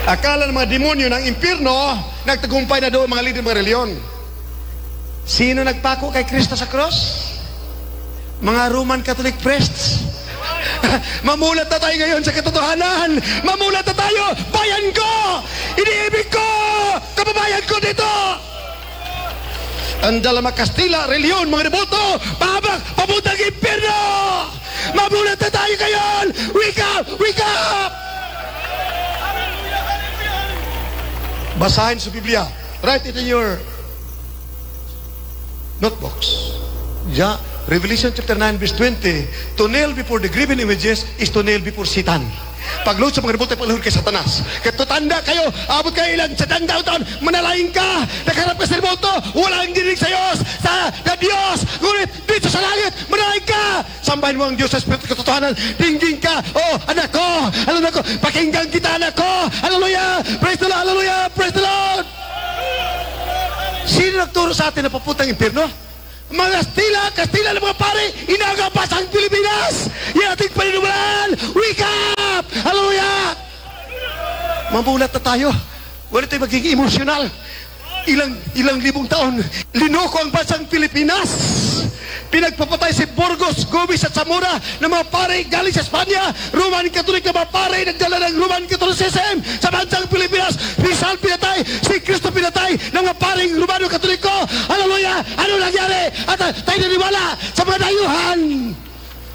Akala ng mga demonyo ng impyerno, nagtagumpay na doon mga leader ng reliyon. Sino nagpako kay Kristo sa cross? Mga Roman Catholic priests. Mamulat na tayo ngayon sa katotohanan. Mamulat na tayo. Bayan ko! Iniibig ko! Kababayan ko dito! Ang Dalama Kastila, reliyon, mga deboto, pabak, papuntang impyerno! Mamulat na tayo ngayon! Wake up! Wake up! Basahin sa Biblia. Write it in your notebooks. Yeah. Revelation chapter 9 verse 20, to nail before the graven images is to nail before Satan. Pagload sa mga rebulte, paglahod kay Satanas. Katutanda kayo, abot kayo ilang sa tanda taon, manalayin ka, nagharap ka sa remoto, walang dinig sa Diyos, sa na Diyos, ngunit dito sa langit, manalayin ka. Sambahin mo ang Diyos sa Espiritu katotohanan, tingin ka, oh, anak ko, alam ko, pakinggan kita, anak ko, hallelujah, praise the Lord, hallelujah, praise the Lord. Sino nagturo sa atin na papuntang impyerno? Mga Kastila, Kastila ng mga pare, inagapas ang Pilipinas! Yan ating paninumalaan! Wake up! Hallelujah! Mamulat na tayo. Wala tayo magiging emosyonal. ilang ilang libong taon, linoko ang bansang Pilipinas. Pinagpapatay si Burgos, Gomez at Zamora ng mga pare galing sa Espanya. Roman Catholic na mga pare nagdala ng Roman Catholicism sa bansang Pilipinas. Rizal pinatay, si Cristo pinatay ng mga paring Romano Katoliko. Hallelujah! Ano nangyari? At tayo naniwala sa mga dayuhan.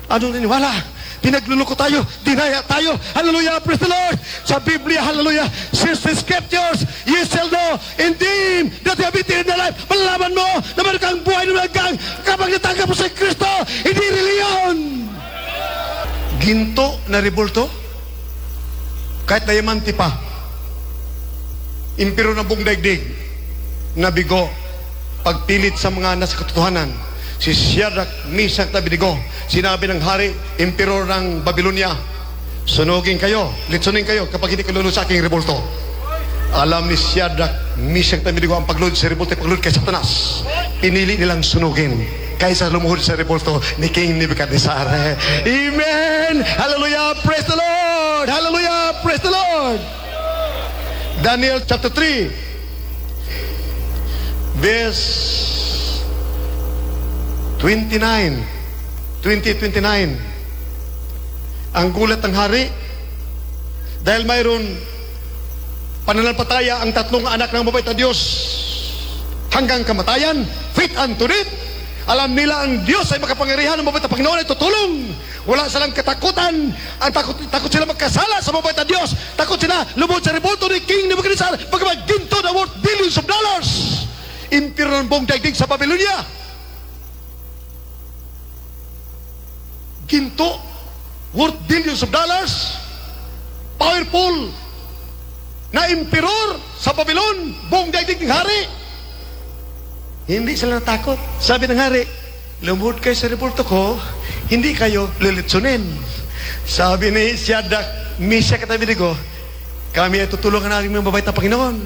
Ano naniwala? Pinagluloko tayo, dinaya tayo. Hallelujah, praise the Lord. Sa Biblia, hallelujah. Since the scriptures, you shall know in them that you have eternal life. Malalaman mo na meron kang buhay na hanggang kapag natanggap mo sa Kristo, hindi reliyon. Ginto na rebulto, kahit diamante pa, impero ng buong daigdig, nabigo, pagpilit sa mga nasa katotohanan, si Shadrach, Meshach na Abednego, sinabi ng hari, emperor ng Babylonia, sunugin kayo, litsunin kayo kapag hindi kayo lunod sa aking rebulto. Alam ni Shadrach, Meshach na Abednego ang paglod sa rebulto, paglod kay Satanas. Pinili nilang sunugin kaysa lumuhod sa rebulto ni King Nebuchadnezzar. Amen! Hallelujah! Praise the Lord! Hallelujah! Praise the Lord! Daniel chapter 3 verse 29 2029 ang gulat ng hari. Dahil mayroon pananampataya ang tatlong anak ng mabait na Diyos. Hanggang kamatayan fit unto death alam nila ang Diyos ay makapangyarihan ng mabait na Panginoon. Ay tutulong wala silang katakutan. Ang takot, takot sila magkasala sa mabait na Diyos. Takot sila lumod sa revolto ni King Nebuchadnezzar. Pagkamat ginto na worth billions of dollars. Impero ng buong daigdig sa Babylonia ginto worth billions of dollars. Powerful na emperor sa Babylon buong daigdig ng hari. Hindi sila natakot. Sabi ng hari lumod kayo sa reporto ko hindi kayo lilitsunin sabi ni Shadrach Meshach at Abednego kami ay tutulungan natin ng mabait na Panginoon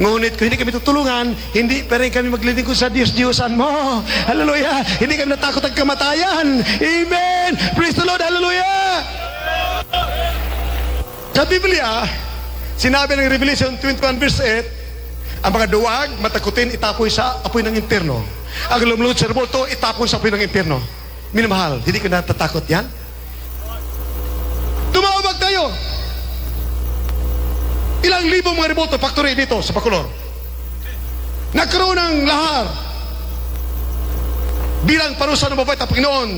Ngunit kung hindi kami tutulungan, hindi pa rin kami maglilingkod sa Diyos-Diyosan mo. Hallelujah! Hindi kami natakot ang kamatayan. Amen! Praise the Lord! Hallelujah! Sa Biblia, sinabi ng Revelation 21 verse 8, ang mga duwag, matakutin, itapoy sa apoy ng impyerno. Ang lumulod sa revolto, itapoy sa apoy ng impyerno. Minamahal, hindi ka natatakot yan? Tumawag tayo! Ilang libong mga revolto factory dito sa Bacolor. Nagkaroon ng lahar. Bilang parusa ng mabait na Panginoon,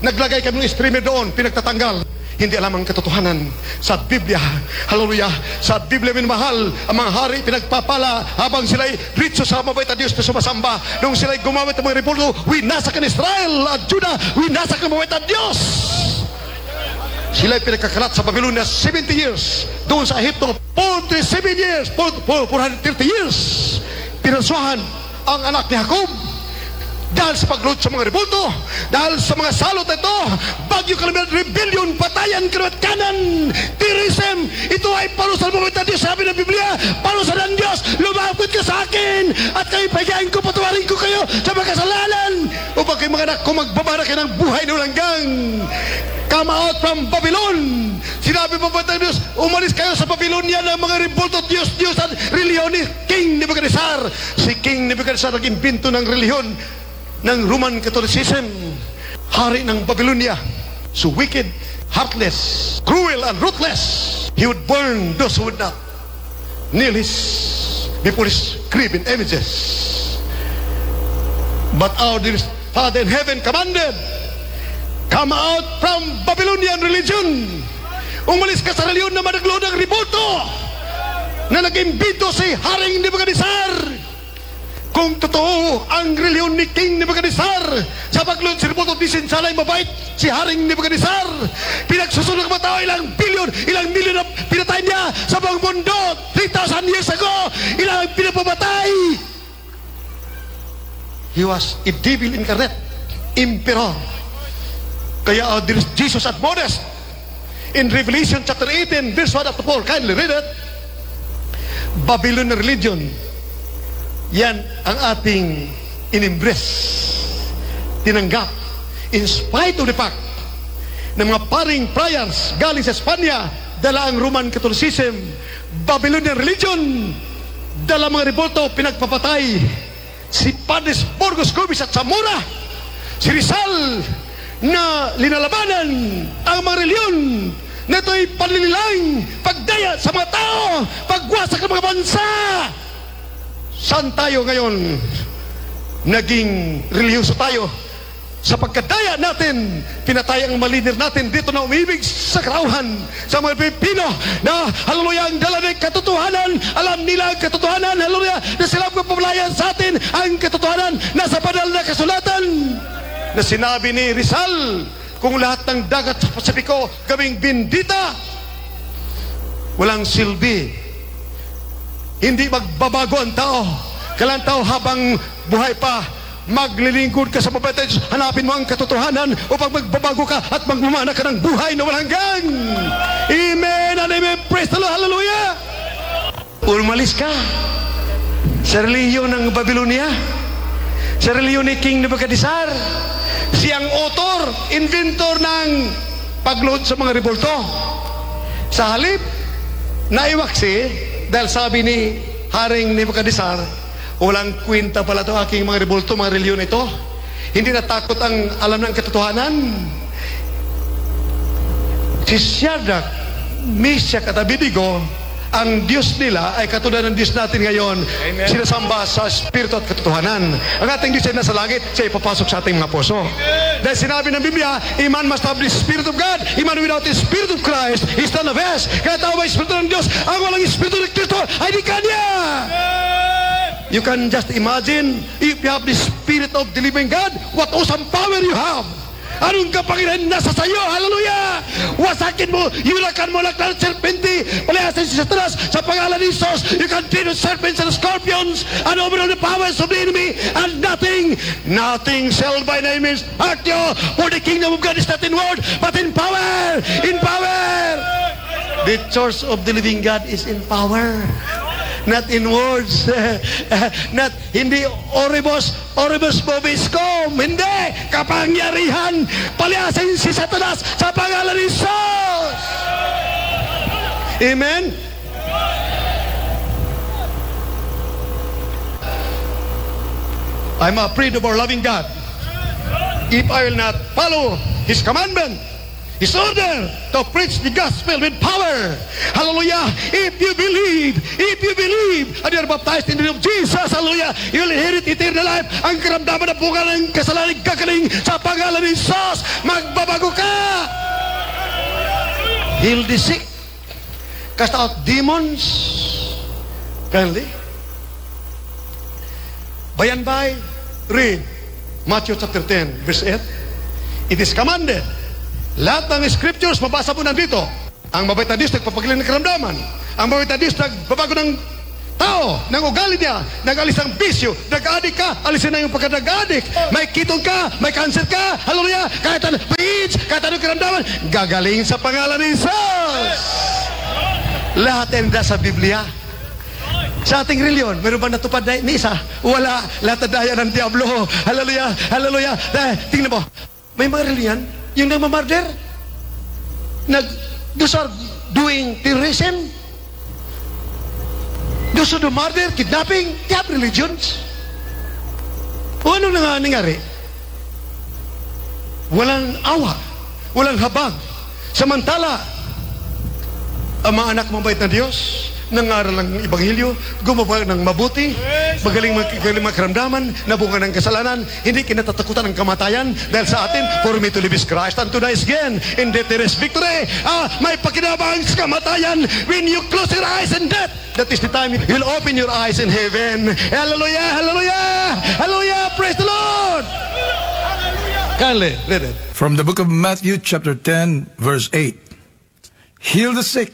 naglagay kami ng streamer doon, pinagtatanggal. Hindi alam ang katotohanan sa Biblia. Hallelujah. Sa Biblia minamahal, ang mga hari pinagpapala habang sila'y ritso sa mabait na Diyos na sumasamba. Nung sila'y gumamit ng mga revolto, winasak ang Israel at Judah, winasak ang mabait na Diyos. Sila ay pinagkakalat sa Babylonia 70 years. Doon sa Egypto, 47 years, 430 years. Pinansuhan ang anak ni Jacob. Dahil sa pagload sa mga rebulto, dahil sa mga salot ito, bagyo kalamihan, rebellion, patayan, kalamihan, kanan, terrorism, ito ay parusa mga Diyos, sabi ng Biblia, parusa ng Diyos, lumapit ka sa akin, at kayo pagayin ko, patawarin ko kayo sa mga kasalanan, upang kayo mga anak ko magbabara kayo ng buhay na langgang. Come out from Babylon. Sinabi pa ba tayo Diyos, umalis kayo sa Babylonia ng mga rebulto, Diyos, Diyos, at reliyon ni King Nebuchadnezzar. Si King Nebuchadnezzar naging pinto ng reliyon ng Roman Catholicism. Hari ng Babylonia. So wicked, heartless, cruel, and ruthless. He would burn those who would not kneel his before his graven images. But our dear Father in heaven commanded, Come out from Babylonian religion. Umalis ka sa reliyon na managlo ng riboto na nag-imbito si Haring Nebuchadnezzar. Kung totoo ang reliyon ni King Nebuchadnezzar sa paglun si riboto di sinsalay mabait si Haring Nebuchadnezzar. Pinagsusunod ng mga tao ilang bilyon, ilang milyon na pinatay niya sa buong mundo 3,000 years ago. Ilang pinapamatay. He was a devil incarnate, emperor. Kaya uh, Jesus admonished in Revelation chapter 18, verse 1 up to 4. Kindly read it. Babylon religion. Yan ang ating inimbres. Tinanggap. In spite of the fact na mga paring priors galing sa Espanya, dala ang Roman Catholicism, Babylonian religion, dala mga revolto, pinagpapatay si Padres Burgos Gomez at Zamora, si Rizal na linalabanan ang mga reliyon na ito'y panlililang, pagdaya sa mga tao, pagwasak ng mga bansa. Saan tayo ngayon naging reliyoso tayo? Sa pagkadaya natin, pinatay ang maliner natin dito na umibig sa karauhan sa mga Pilipino na haleluya ang dala katotohanan, alam nila ang katotohanan, haleluya, na sila magpapalayan sa atin ang katotohanan nasa banal na kasulatan na sinabi ni Rizal, kung lahat ng dagat sa Pasipiko gawing bindita, walang silbi. Hindi magbabago ang tao. Kailan tao habang buhay pa, maglilingkod ka sa mabatay, hanapin mo ang katotohanan upang magbabago ka at magmamana ka ng buhay na walang hanggang. Amen and amen. Praise the Lord. Hallelujah. Umalis ka sa reliyon ng Babylonia, sa reliyon ni King Nebuchadnezzar, siyang author, inventor ng pagload sa mga revolto. Sa halip, naiwaksi dahil sabi ni Haring Nebuchadnezzar, walang kwenta pala to aking mga revolto, mga reliyon ito. Hindi natakot ang alam ng katotohanan. Si Shadrach, Meshach at Abednego, ang Diyos nila ay katulad ng Diyos natin ngayon. Sinasamba sa Espiritu at katotohanan. Ang ating Diyos ay nasa langit, siya ipapasok sa ating mga puso. Dahil sinabi ng Biblia, a man must have the Spirit of God. A man without the Spirit of Christ is none of us. Kaya tao ba Espiritu ng Diyos? Ang walang Espiritu ng Kristo ay di kanya. You can just imagine if you have the Spirit of the living God, what awesome power you have. Anong kapangyarihan nasa sayo? Hallelujah! Wasakin mo, yulakan mo lang ng serpente, palayasin si Satanas sa pangalan ni Jesus. You can treat the serpents and scorpions and over the powers of the enemy and nothing, nothing shall by name is hurt you. For the kingdom of God is not in word, but in power! In power! The church of the living God is in power not in words, not hindi oribus, oribus bobiscom, hindi, kapangyarihan, palayasin si Satanas sa pangalan ni Jesus. Amen? I'm afraid of our loving God. If I will not follow His commandment, His order to preach the gospel with power. Hallelujah. If you believe, if you believe, and you are baptized in the name of Jesus, hallelujah, you will inherit eternal life. Ang karamdaman ng bunga ng kasalanan gagaling sa pangalan ni Jesus. Magbabago ka. Heal the sick. Cast out demons. Kindly. Bayan bay, read Matthew chapter 10, verse 8. It is commanded lahat ng scriptures, mabasa mo nandito. Ang mabait na Diyos, nagpapagaling ng karamdaman. Ang mabait na Diyos, nagbabago ng tao, ng ugali niya, nag-alis ng bisyo, nag-adik ka, alisin na yung pagka-nag-adik. May kitong ka, may cancer ka, hallelujah, kahit ano, AIDS, kahit anong karamdaman, gagaling sa pangalan ni Jesus. Lahat yan sa Biblia. Sa ating reliyon, meron ba natupad na isa? Wala. Lahat na daya ng Diablo. Hallelujah, hallelujah. Dahil, tingnan mo, may mga reliyon, yung nagmamarder, nag, those are doing terrorism, those who do murder, kidnapping, they have religions. O ano na nga nangyari? Walang awa, walang habag. Samantala, ang mga anak mabait na Diyos, nangaral ng Ebanghelyo, gumawa ng mabuti, magaling, magaling makaramdaman, nabunga ng kasalanan, hindi kinatatakutan ng kamatayan dahil sa atin, for me to live is Christ and to die is gain. In death there is victory. Ah, may pakinabang sa kamatayan when you close your eyes in death. That is the time you'll open your eyes in heaven. Hallelujah, hallelujah, hallelujah, praise the Lord. Kindly, read it. From the book of Matthew, chapter 10, verse 8. Heal the sick,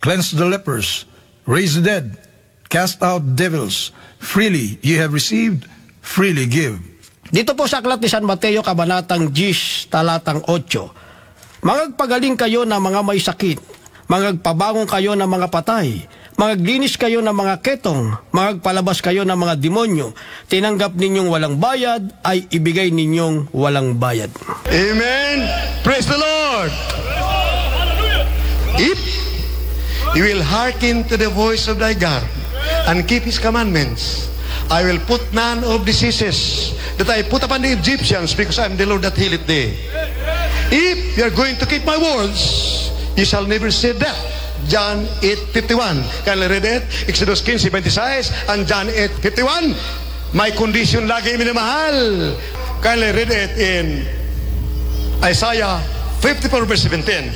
cleanse the lepers, raise the dead, cast out devils. Freely you have received, freely give. Dito po sa aklat ni San Mateo, Kabanatang 10, talatang 8. Mangagpagaling kayo ng mga may sakit, mangagpabangon kayo ng mga patay, magaglinis kayo ng mga ketong, magpalabas kayo ng mga demonyo, tinanggap ninyong walang bayad, ay ibigay ninyong walang bayad. Amen. Praise the Lord. If you will hearken to the voice of thy God, and keep his commandments, I will put none of diseases that I put upon the Egyptians because I am the Lord that healeth thee. If you are going to keep my words, you shall never see death. John 8.51. Kaya read it, Exodus 15.26, and John 8.51. May condition lagi minamahal. Kaya read it in Isaiah 54 verse 17.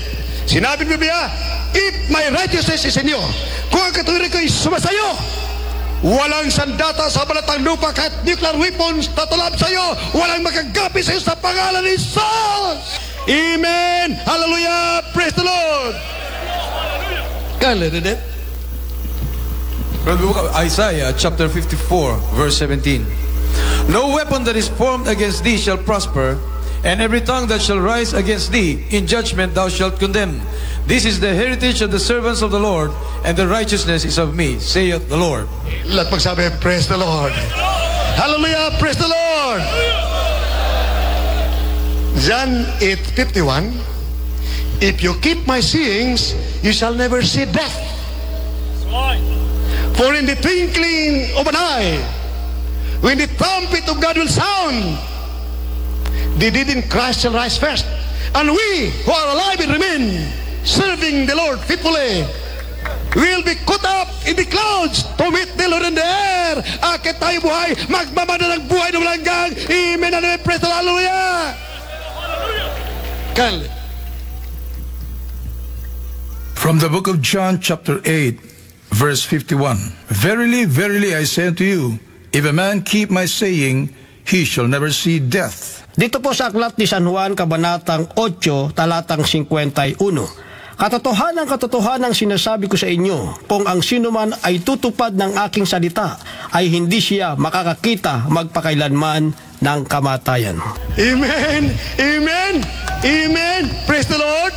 Sinabi ni Biblia, if my righteousness is in you, kung ang katuwiran ko ay sumasayo, walang sandata sa balatang lupa kahit nuclear weapons tatulab sa iyo, walang magagapi sa iyo sa pangalan ni Jesus. Amen! Hallelujah! Praise the Lord! Of Isaiah, chapter 54, verse 17. No weapon that is formed against thee shall prosper, and every tongue that shall rise against thee in judgment thou shalt condemn. This is the heritage of the servants of the Lord, and the righteousness is of me, saith the Lord. Lahat magsabi, praise the Lord. Hallelujah, praise the Lord. John 8:51 If you keep my sayings, you shall never see death. For in the twinkling of an eye, when the trumpet of God will sound, the dead in Christ shall rise first. And we who are alive and remain, serving the Lord faithfully, will be caught up in the clouds to meet the Lord in the air. Akit tayo buhay, magmamana ng buhay na walang gang. Amen and praise the. Hallelujah. From the book of John, chapter 8, verse 51. Verily, verily, I say unto you, if a man keep my saying, he shall never see death. Dito po sa aklat ni San Juan, Kabanatang 8, talatang 51. Katotohanan, katotohanan sinasabi ko sa inyo, kung ang sinuman ay tutupad ng aking salita, ay hindi siya makakakita magpakailanman ng kamatayan. Amen. Amen. Amen. Praise the Lord.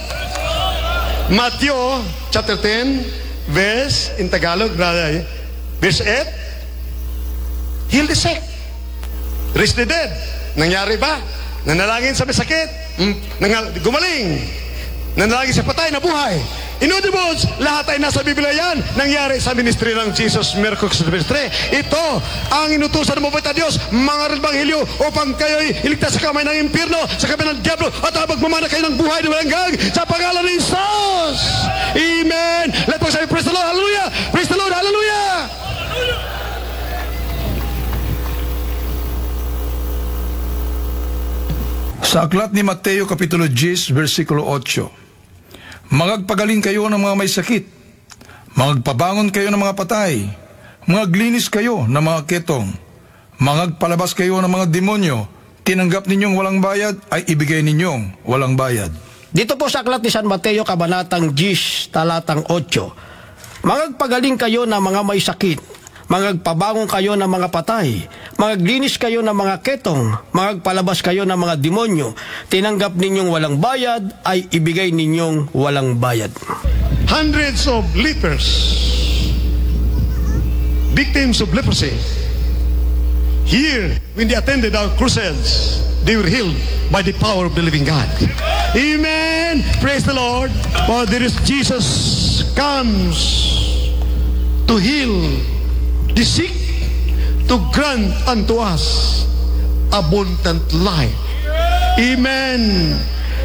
Matthew chapter 10 verse in Tagalog brother, verse 8 Heal the sick. Raise the dead. Nangyari ba? Nanalangin sa may sakit. Mm, nangal- gumaling. Nanalangin sa patay na buhay. In other words, lahat ay nasa Biblia yan. Nangyari sa ministry ng Jesus Miracles Ministry. Ito ang inutusan mo ba Diyos, mga Ebanghelyo, upang kayo'y iligtas sa kamay ng impyerno, sa kamay ng Diablo, at habang mamana kayo ng buhay na walang gang, sa pangalan ni Jesus. Amen. Let us praise the Lord, hallelujah. Praise the Lord, hallelujah. Sa aklat ni Mateo Kapitulo 10, versikulo 8. Magagpagaling kayo ng mga may sakit, magpabangon kayo ng mga patay, maglinis kayo ng mga ketong, magpalabas kayo ng mga demonyo, tinanggap ninyong walang bayad ay ibigay ninyong walang bayad. Dito po sa aklat ni San Mateo, Kabanatang 10, talatang 8. Magagpagaling kayo ng mga may sakit, magagpabangon kayo ng mga patay, maglinis kayo ng mga ketong, magpalabas kayo ng mga demonyo, tinanggap ninyong walang bayad, ay ibigay ninyong walang bayad. Hundreds of lepers, victims of leprosy, here, when they attended our crusades, they were healed by the power of the living God. Amen. Praise the Lord. For there is Jesus comes to heal the sick, to grant unto us abundant life. Amen.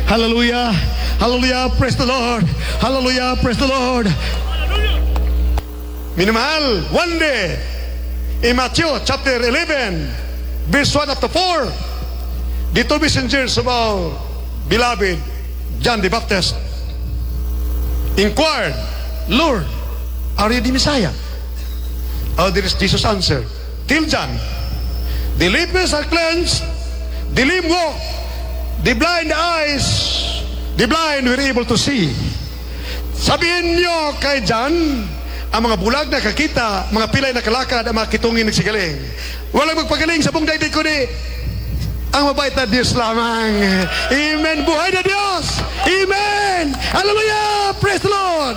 Hallelujah. Hallelujah. Praise the Lord. Hallelujah. Praise the Lord. Minamahal, one day, in Matthew chapter 11, verse 1 up to 4, the two messengers of our beloved John the Baptist inquired, Lord, are you the Messiah? Oh, there is Jesus answered, Till John, the lepers are cleansed, the lame walk, the blind eyes, the blind were able to see. Sabihin nyo kay John, ang mga bulag na kakita, mga pilay na kalakad, ang mga kitungin nagsigaling. Walang magpagaling sa buong daigdig ko di. Ang mabait na Diyos lamang. Amen. Buhay na Diyos. Amen. Hallelujah. Praise the Lord.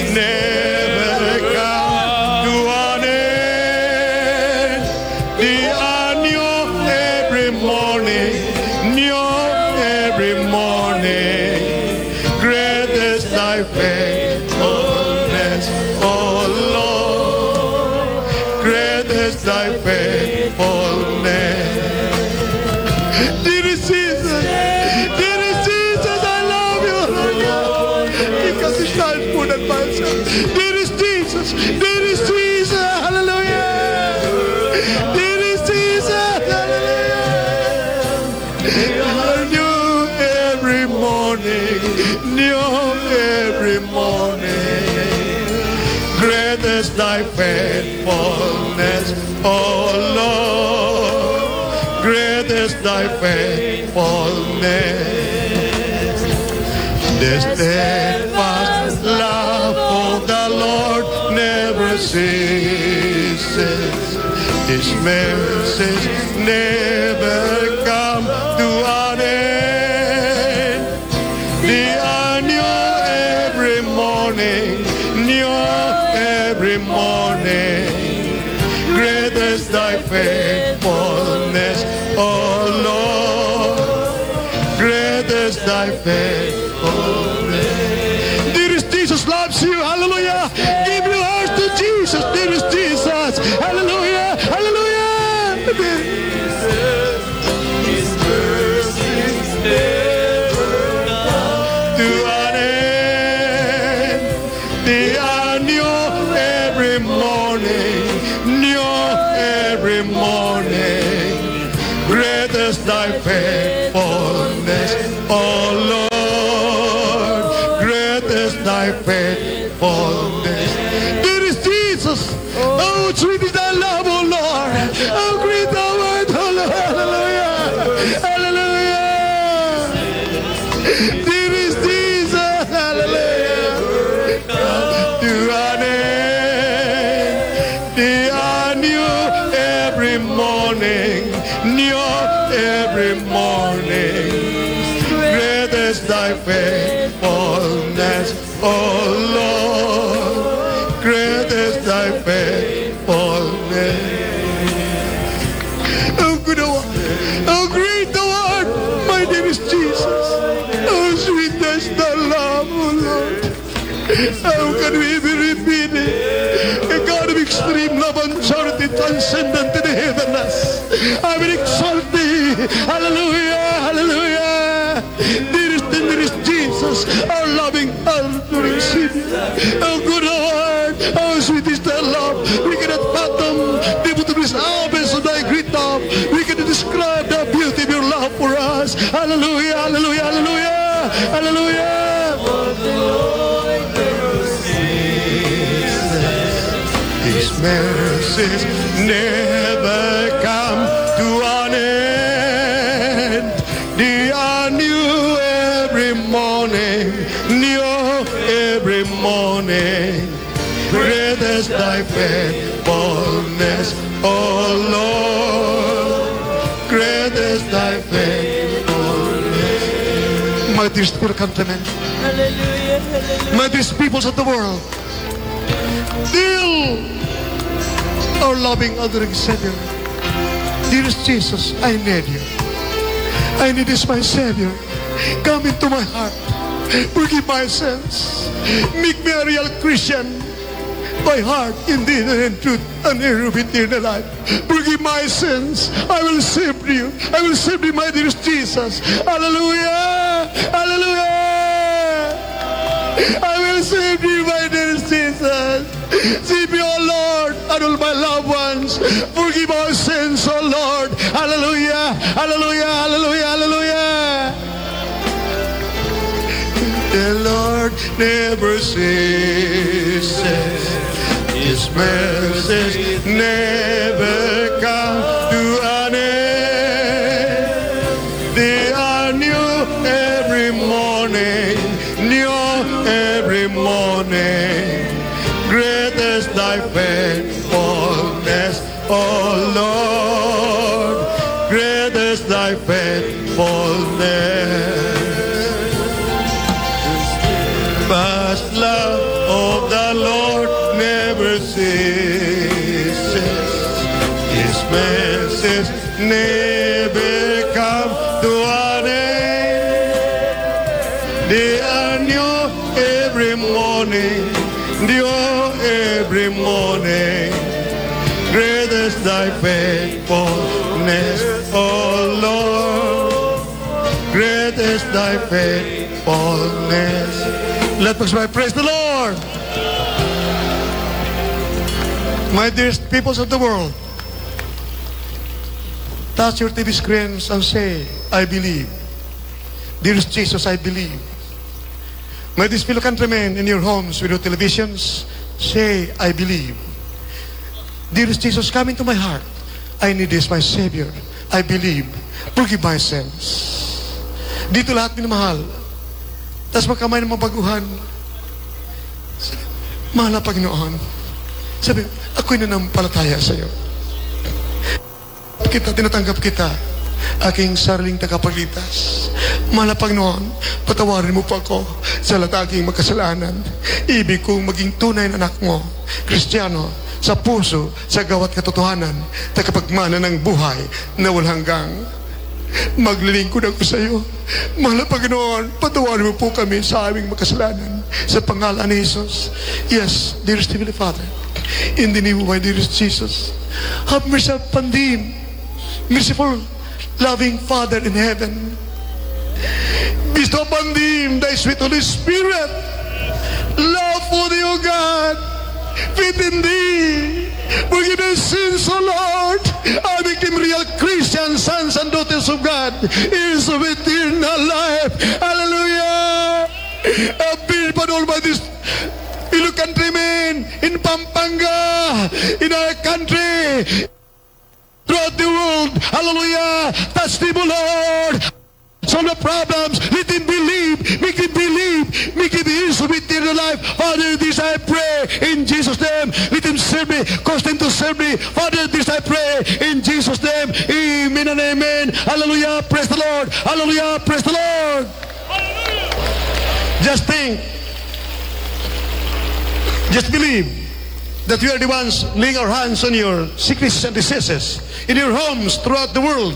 faithfulness, O Lord. Great is thy faithfulness. The steadfast love of the Lord never ceases. His mercies never come is thy new every morning. Great is thy faithfulness, O Lord. Great is thy faithfulness. Our loving, adoring Savior. Oh, good Lord, how sweet is thy love. We cannot fathom the boundless abyss of thy great love. We cannot describe the beauty of your love for us. Hallelujah, hallelujah, hallelujah, hallelujah. His never faithfulness, O Lord. Great is thy faithfulness. My dearest poor countrymen, my dearest peoples of the world, still our loving, adoring Savior. Dearest Jesus, I need you. I need this, my Savior. Come into my heart. Forgive my sins. Make me a real Christian. My heart, in deed and in truth, and of eternal life. Forgive my sins. I will save you. I will save you, my dearest Jesus. Hallelujah. Hallelujah. I will save you, my dearest Jesus. Save me, O Lord, and all my loved ones. Forgive our sins, O Lord. Hallelujah. Hallelujah. Hallelujah. Hallelujah. The Lord never ceases. His mercies never come to an end. They are new every morning, new every morning. Great is thy faithfulness, O Lord. Great is thy faithfulness. Thy faithfulness, O Lord. Great thy faithfulness. Let us. Praise the Lord. My dearest peoples of the world, touch your TV screens and say, I believe. Dearest Jesus, I believe. My dearest fellow countrymen in your homes with your televisions, say, I believe. Dearest Jesus, come into my heart. I need this, my Savior. I believe. Forgive my sins. Dito lahat minamahal. Tapos magkamay ng mga baguhan. Mahal na Panginoon. Sabi, ako'y nanampalataya sa iyo. Kita, tinatanggap kita. Aking sariling tagapaglitas. Mahal na Panginoon, patawarin mo pa ako sa lahat aking magkasalanan. Ibig kong maging tunay na anak mo, Kristiyano, sa puso, sa gawat katotohanan, tagapagmana ng buhay na walang hanggang. Maglilingkod ako sa iyo. Mahal na patawarin mo po kami sa aming makasalanan sa pangalan ni Jesus. Yes, dearest Heavenly Father, in the name of my dearest Jesus, have mercy upon thee, merciful, loving Father in heaven. Bestow upon them thy sweet Holy Spirit, love for thee, O God, faith in thee, forgive sins, O Lord. I became real Christian sons and daughters of God. Is of eternal life. Hallelujah. Been upon all by this fellow countrymen in Pampanga, in our country, throughout the world. Hallelujah. Touch them, O Lord. Solve the problems. Let him believe. Make him believe. Make him his with eternal life. Father, this I pray in Jesus' name. Let him serve me. Cause them to serve me. Father, this I pray in Jesus' name. Amen and amen. Hallelujah. Praise the Lord. Hallelujah. Praise the Lord. Just think. Just believe that we are the ones laying our hands on your sicknesses and diseases in your homes throughout the world.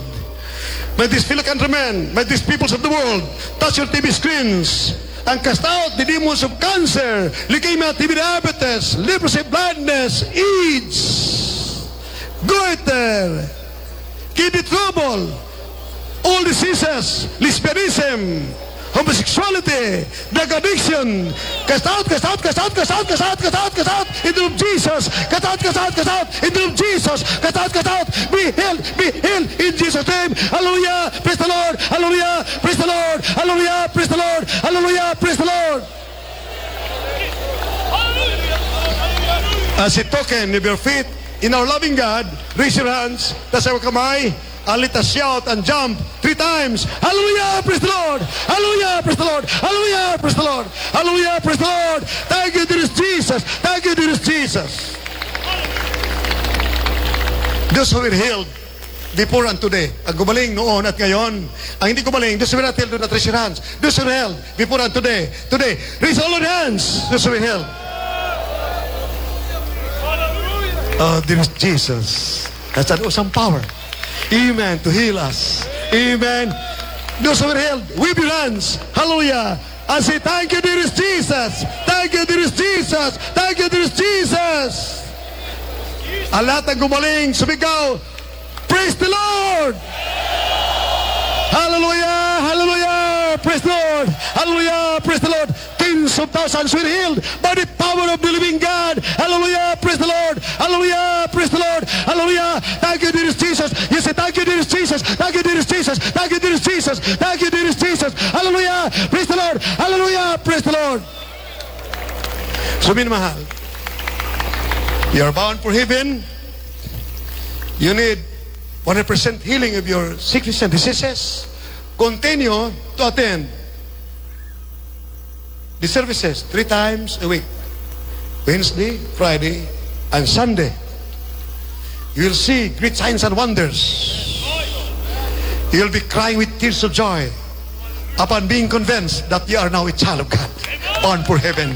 May these fellow countrymen, may these peoples of the world touch your TV screens and cast out the demons of cancer, leukemia, TB diabetes, leprosy, blindness, AIDS, goiter, kidney trouble, all diseases, lesbianism, homosexuality, drug addiction. Cast out, cast out, cast out, cast out, cast out, cast out, cast out, in the name of Jesus. Cast out, cast out, cast out, in the name of Jesus. Cast out, cast out, be healed, be healed in Jesus' name. Hallelujah, praise the Lord, hallelujah, praise the Lord, hallelujah, praise the Lord, hallelujah, praise the Lord. As a token of your faith in our loving God, raise your hands, tas our kamay, and let shout and jump three times. Hallelujah, praise the Lord. Hallelujah, praise the Lord. Hallelujah, praise the Lord. Hallelujah, praise the Lord. Thank you, dearest Jesus. Thank you, dearest Jesus. Those who were healed before and today, ang gumaling noon at ngayon, ang hindi gumaling, those who were not healed, do not raise your hands. Those who were healed before and today, today, raise all your hands. Those who were healed. Oh, dearest Jesus. That's an awesome power. Amen. To heal us. Amen. Those who are healed, wave your hands. Hallelujah. I say, thank you, dearest Jesus. Thank you, dearest Jesus. Thank you, dearest Jesus. Ang lahat ng gumaling, sumigaw, Praise the Lord! Hallelujah! Hallelujah! Praise the Lord! Hallelujah! Praise the Lord! Tens of thousands were healed by the power of the living God. Hallelujah! Praise the Lord! Hallelujah! Praise the Lord! Hallelujah! Thank you, dearest Jesus. You say, thank you, dearest Jesus. Thank you, dearest Jesus. Thank you, dearest Jesus. Thank you, dearest Jesus. Hallelujah! Praise the Lord! Hallelujah! Praise the Lord! So, minamahal, you are bound for heaven. You need 100% healing of your sickness and diseases. Continue to attend the services three times a week. Wednesday, Friday, and Sunday. You will see great signs and wonders. You will be crying with tears of joy upon being convinced that you are now a child of God, born for heaven.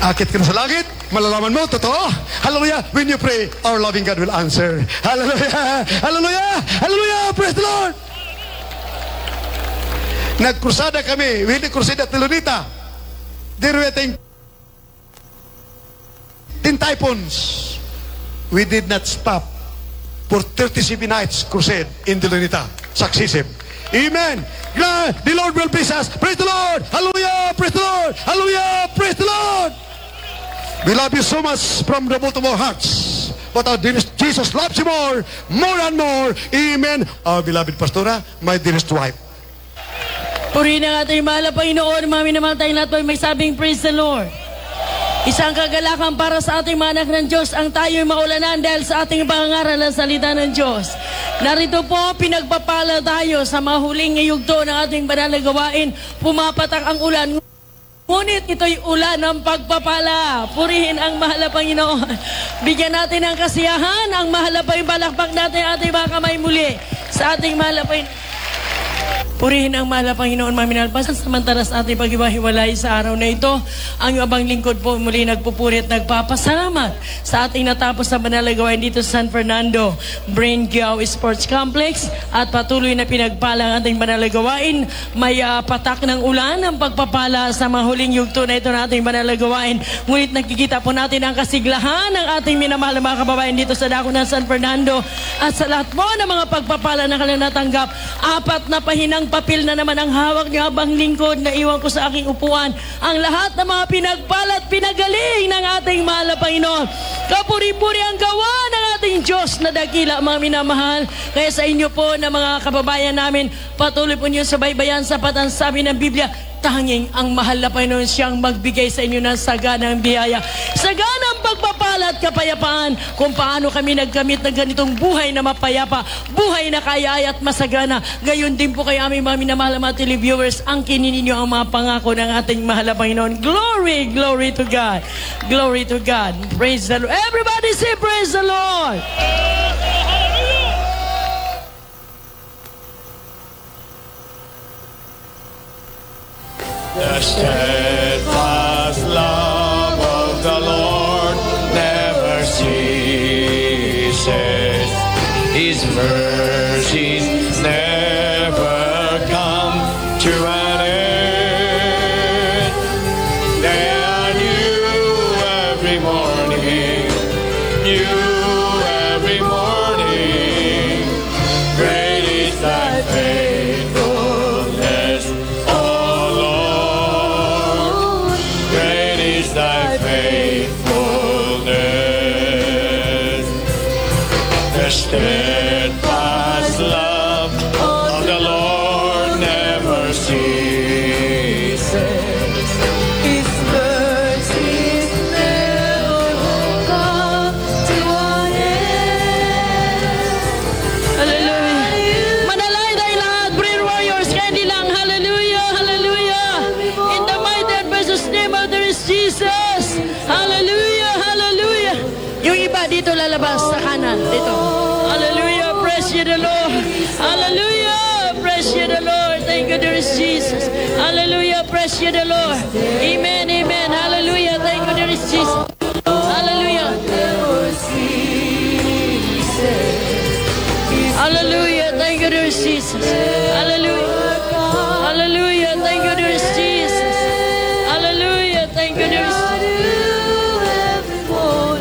Akit ka na sa langit, malalaman mo, totoo. Hallelujah. When you pray, our loving God will answer. Hallelujah. Hallelujah. Hallelujah. Praise the Lord. Nagkrusada kami, hindi krusada Telonita. Dirueting tin typhoons. We did not stop for 37 nights crusade in Telonita. Successive. Amen. God, the Lord will bless us. Praise the Lord. Hallelujah. Praise the Lord. Hallelujah. Praise the Lord. We love you so much from the bottom of our hearts. But our dearest Jesus loves you more, more and more. Amen. Our beloved Pastora, my dearest wife. Purihin ang ating mahal na Panginoon, mami naman tayong lahat may sabing praise the Lord. Isang kagalakan para sa ating mga anak ng Diyos ang tayo'y maulanan dahil sa ating pangangaral ng salita ng Diyos. Narito po, pinagpapala tayo sa mga huling yugto ng ating banal na gawain. Pumapatak ang ulan. Ngunit ito'y ulan ng pagpapala. Purihin ang mahal na Panginoon. Bigyan natin ng kasiyahan ang mahal na Panginoon. natin ang ating mga kamay muli sa ating mahal na Panginoon. Purihin ang mahal na Panginoon, maminal pa. Samantala sa ating paghiwahiwalay sa araw na ito, ang abang lingkod po muli nagpupuri at nagpapasalamat sa ating natapos na banal na gawain dito sa San Fernando, Brain Giao Sports Complex at patuloy na pinagpala ang ating banal na gawain. May uh, patak ng ulan ang pagpapala sa mga huling yugto na ito na ating banal na gawain. Ngunit nakikita po natin ang kasiglahan ng ating minamahal na mga kababayan dito sa dako ng San Fernando at sa lahat po ng mga pagpapala na kanilang natanggap. Apat na pahinang papel na naman ang hawak niya habang lingkod na iwan ko sa aking upuan. Ang lahat ng mga pinagpalat, pinagaling ng ating mahal na Panginoon. Kapuri-puri ang gawa ng ating Diyos na dakila, mga minamahal. Kaya sa inyo po na mga kababayan namin, patuloy po niyo sa baybayan sapat ang sabi ng Biblia, tanging ang mahal na Panginoon siyang magbigay sa inyo ng saganang biyaya. Saganang pagpapala at kapayapaan kung paano kami nagkamit ng ganitong buhay na mapayapa, buhay na kayaya at masagana. Gayon din po kay aming mga minamahal na mga televiewers, ang kinininyo ang mga pangako ng ating mahal na Panginoon. Glory, glory to God. Glory to God. Praise the Lord. Everybody say praise the Lord. The steadfast love of the Lord never ceases. His mercies Jesus. Hallelujah. Hallelujah. Thank you, dear Jesus. Hallelujah. Thank you, dear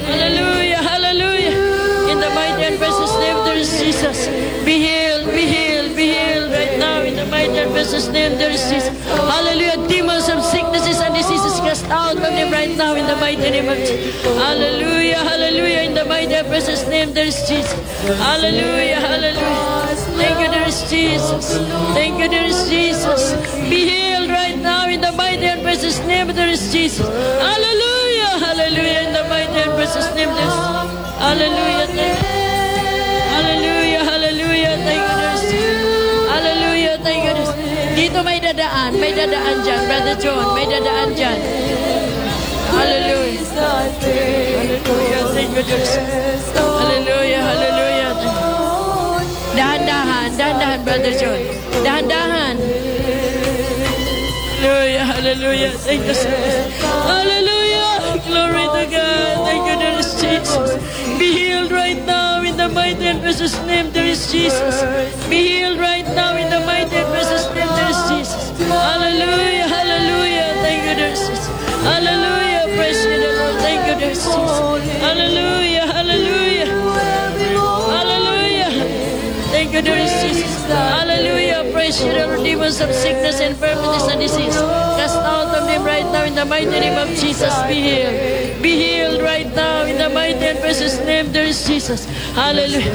Hallelujah. Hallelujah. In the mighty and precious name of dear Jesus. Be healed. Be healed. Be healed right now. In the mighty and precious name of dear Jesus. Hallelujah. Demons of sicknesses and diseases cast out from them right now in the mighty name of Jesus. Hallelujah. Hallelujah. In the mighty and precious name of dear Jesus. Hallelujah. Hallelujah. Thank you, dear Jesus. Thank you, dear Jesus. Be healed right now in the mighty and precious name of dear Jesus. Hallelujah. Hallelujah. In the mighty and precious name dear Jesus. Hallelujah. Thank you. Hallelujah. Hallelujah. Thank you, dear Jesus. Hallelujah. Thank you, dear Jesus. Dito may dadaan. May dadaan dyan. Brother John, may dadaan dyan. Hallelujah. Hallelujah. You, dear Hallelujah. Hallelujah. Dahan-dahan. Dahan-dahan, Brother John. Dahan-dahan. Hallelujah. Hallelujah. Thank you. Hallelujah. Glory to God. Thank you, there is Jesus. Be healed right now in the mighty and precious name, there is Jesus. The of sickness, infirmities, and disease. Cast out of them right now in the mighty name of Jesus. Be healed. Be healed right now in the mighty and precious name, there is Jesus. Hallelujah.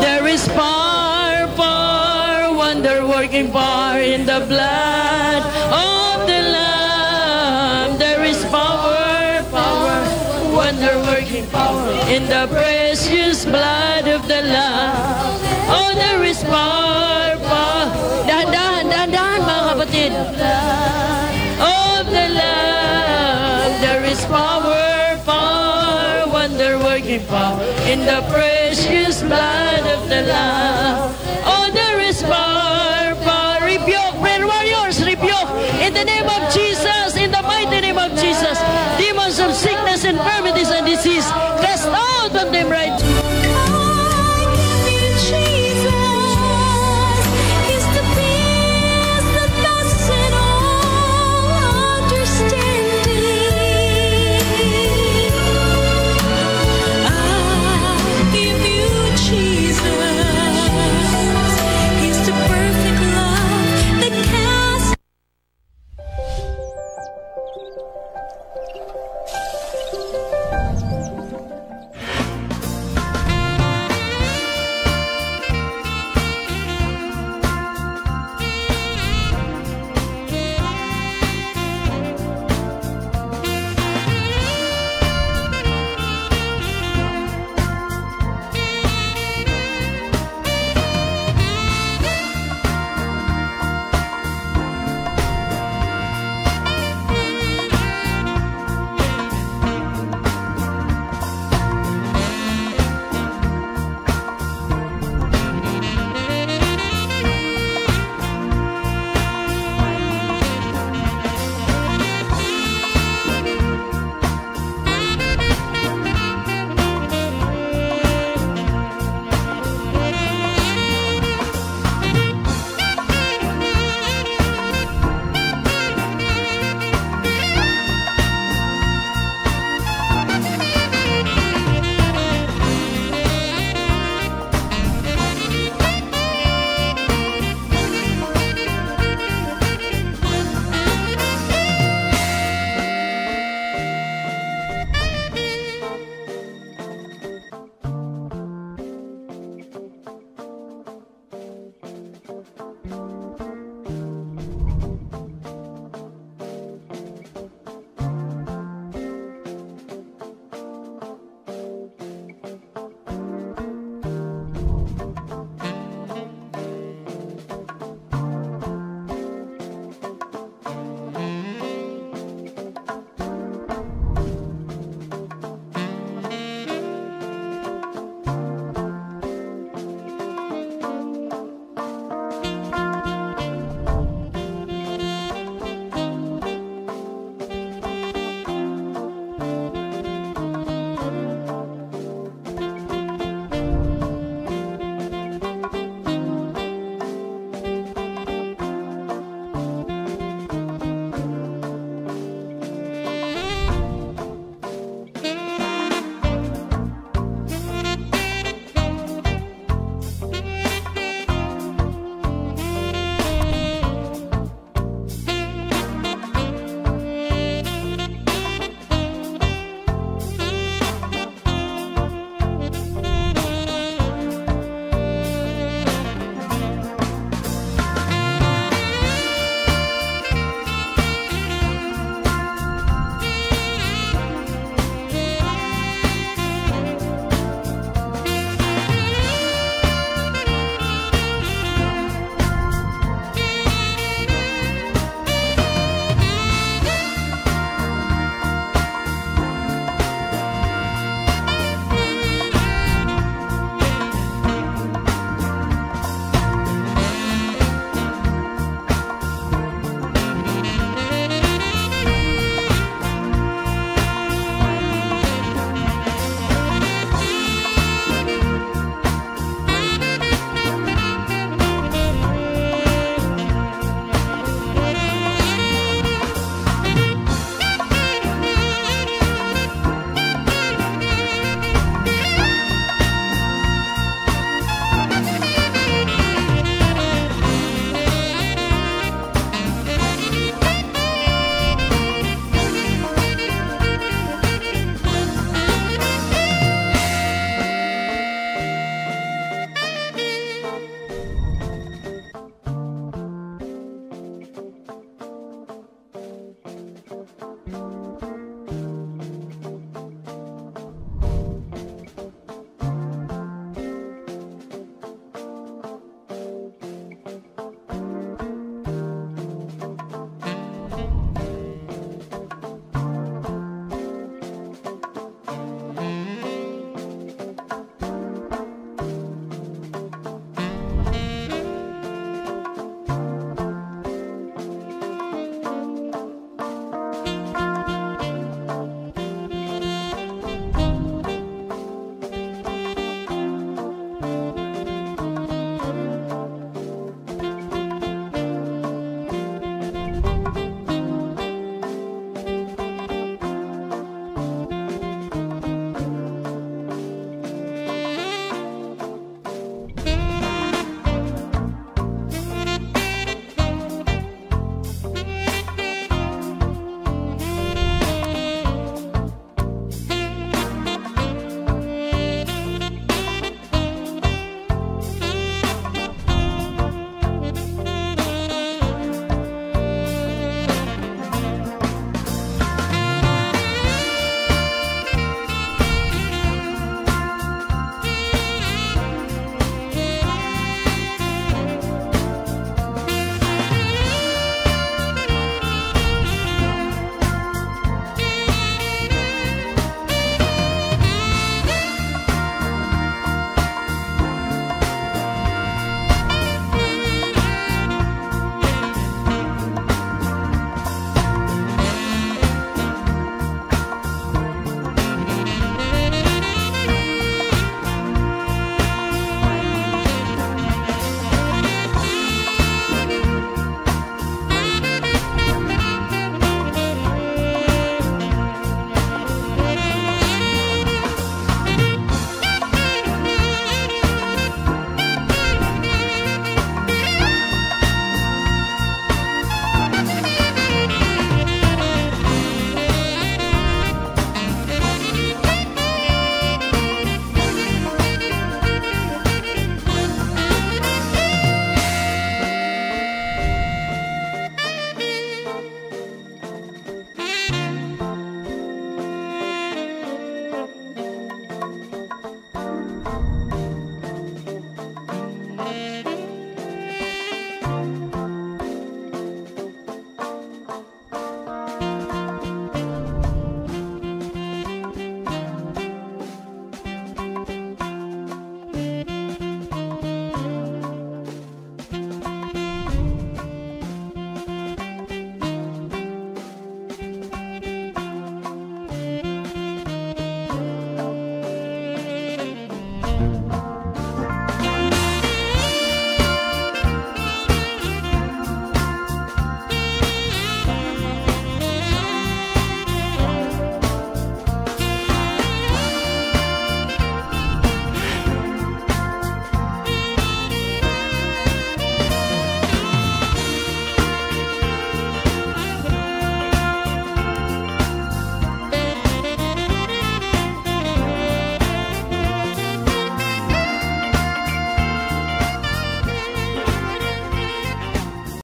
There is power, power, wonder working power in the blood of the Lamb. There is power, power, wonder working power in the precious blood of the Lamb. of the love. There is power, power, wonder-working power in the precious blood of the Lamb. Oh, there is power, power, rebuke, prayer warriors, rebuke in the name of Jesus, in the mighty name of Jesus. Demons of sickness, infirmities, and disease,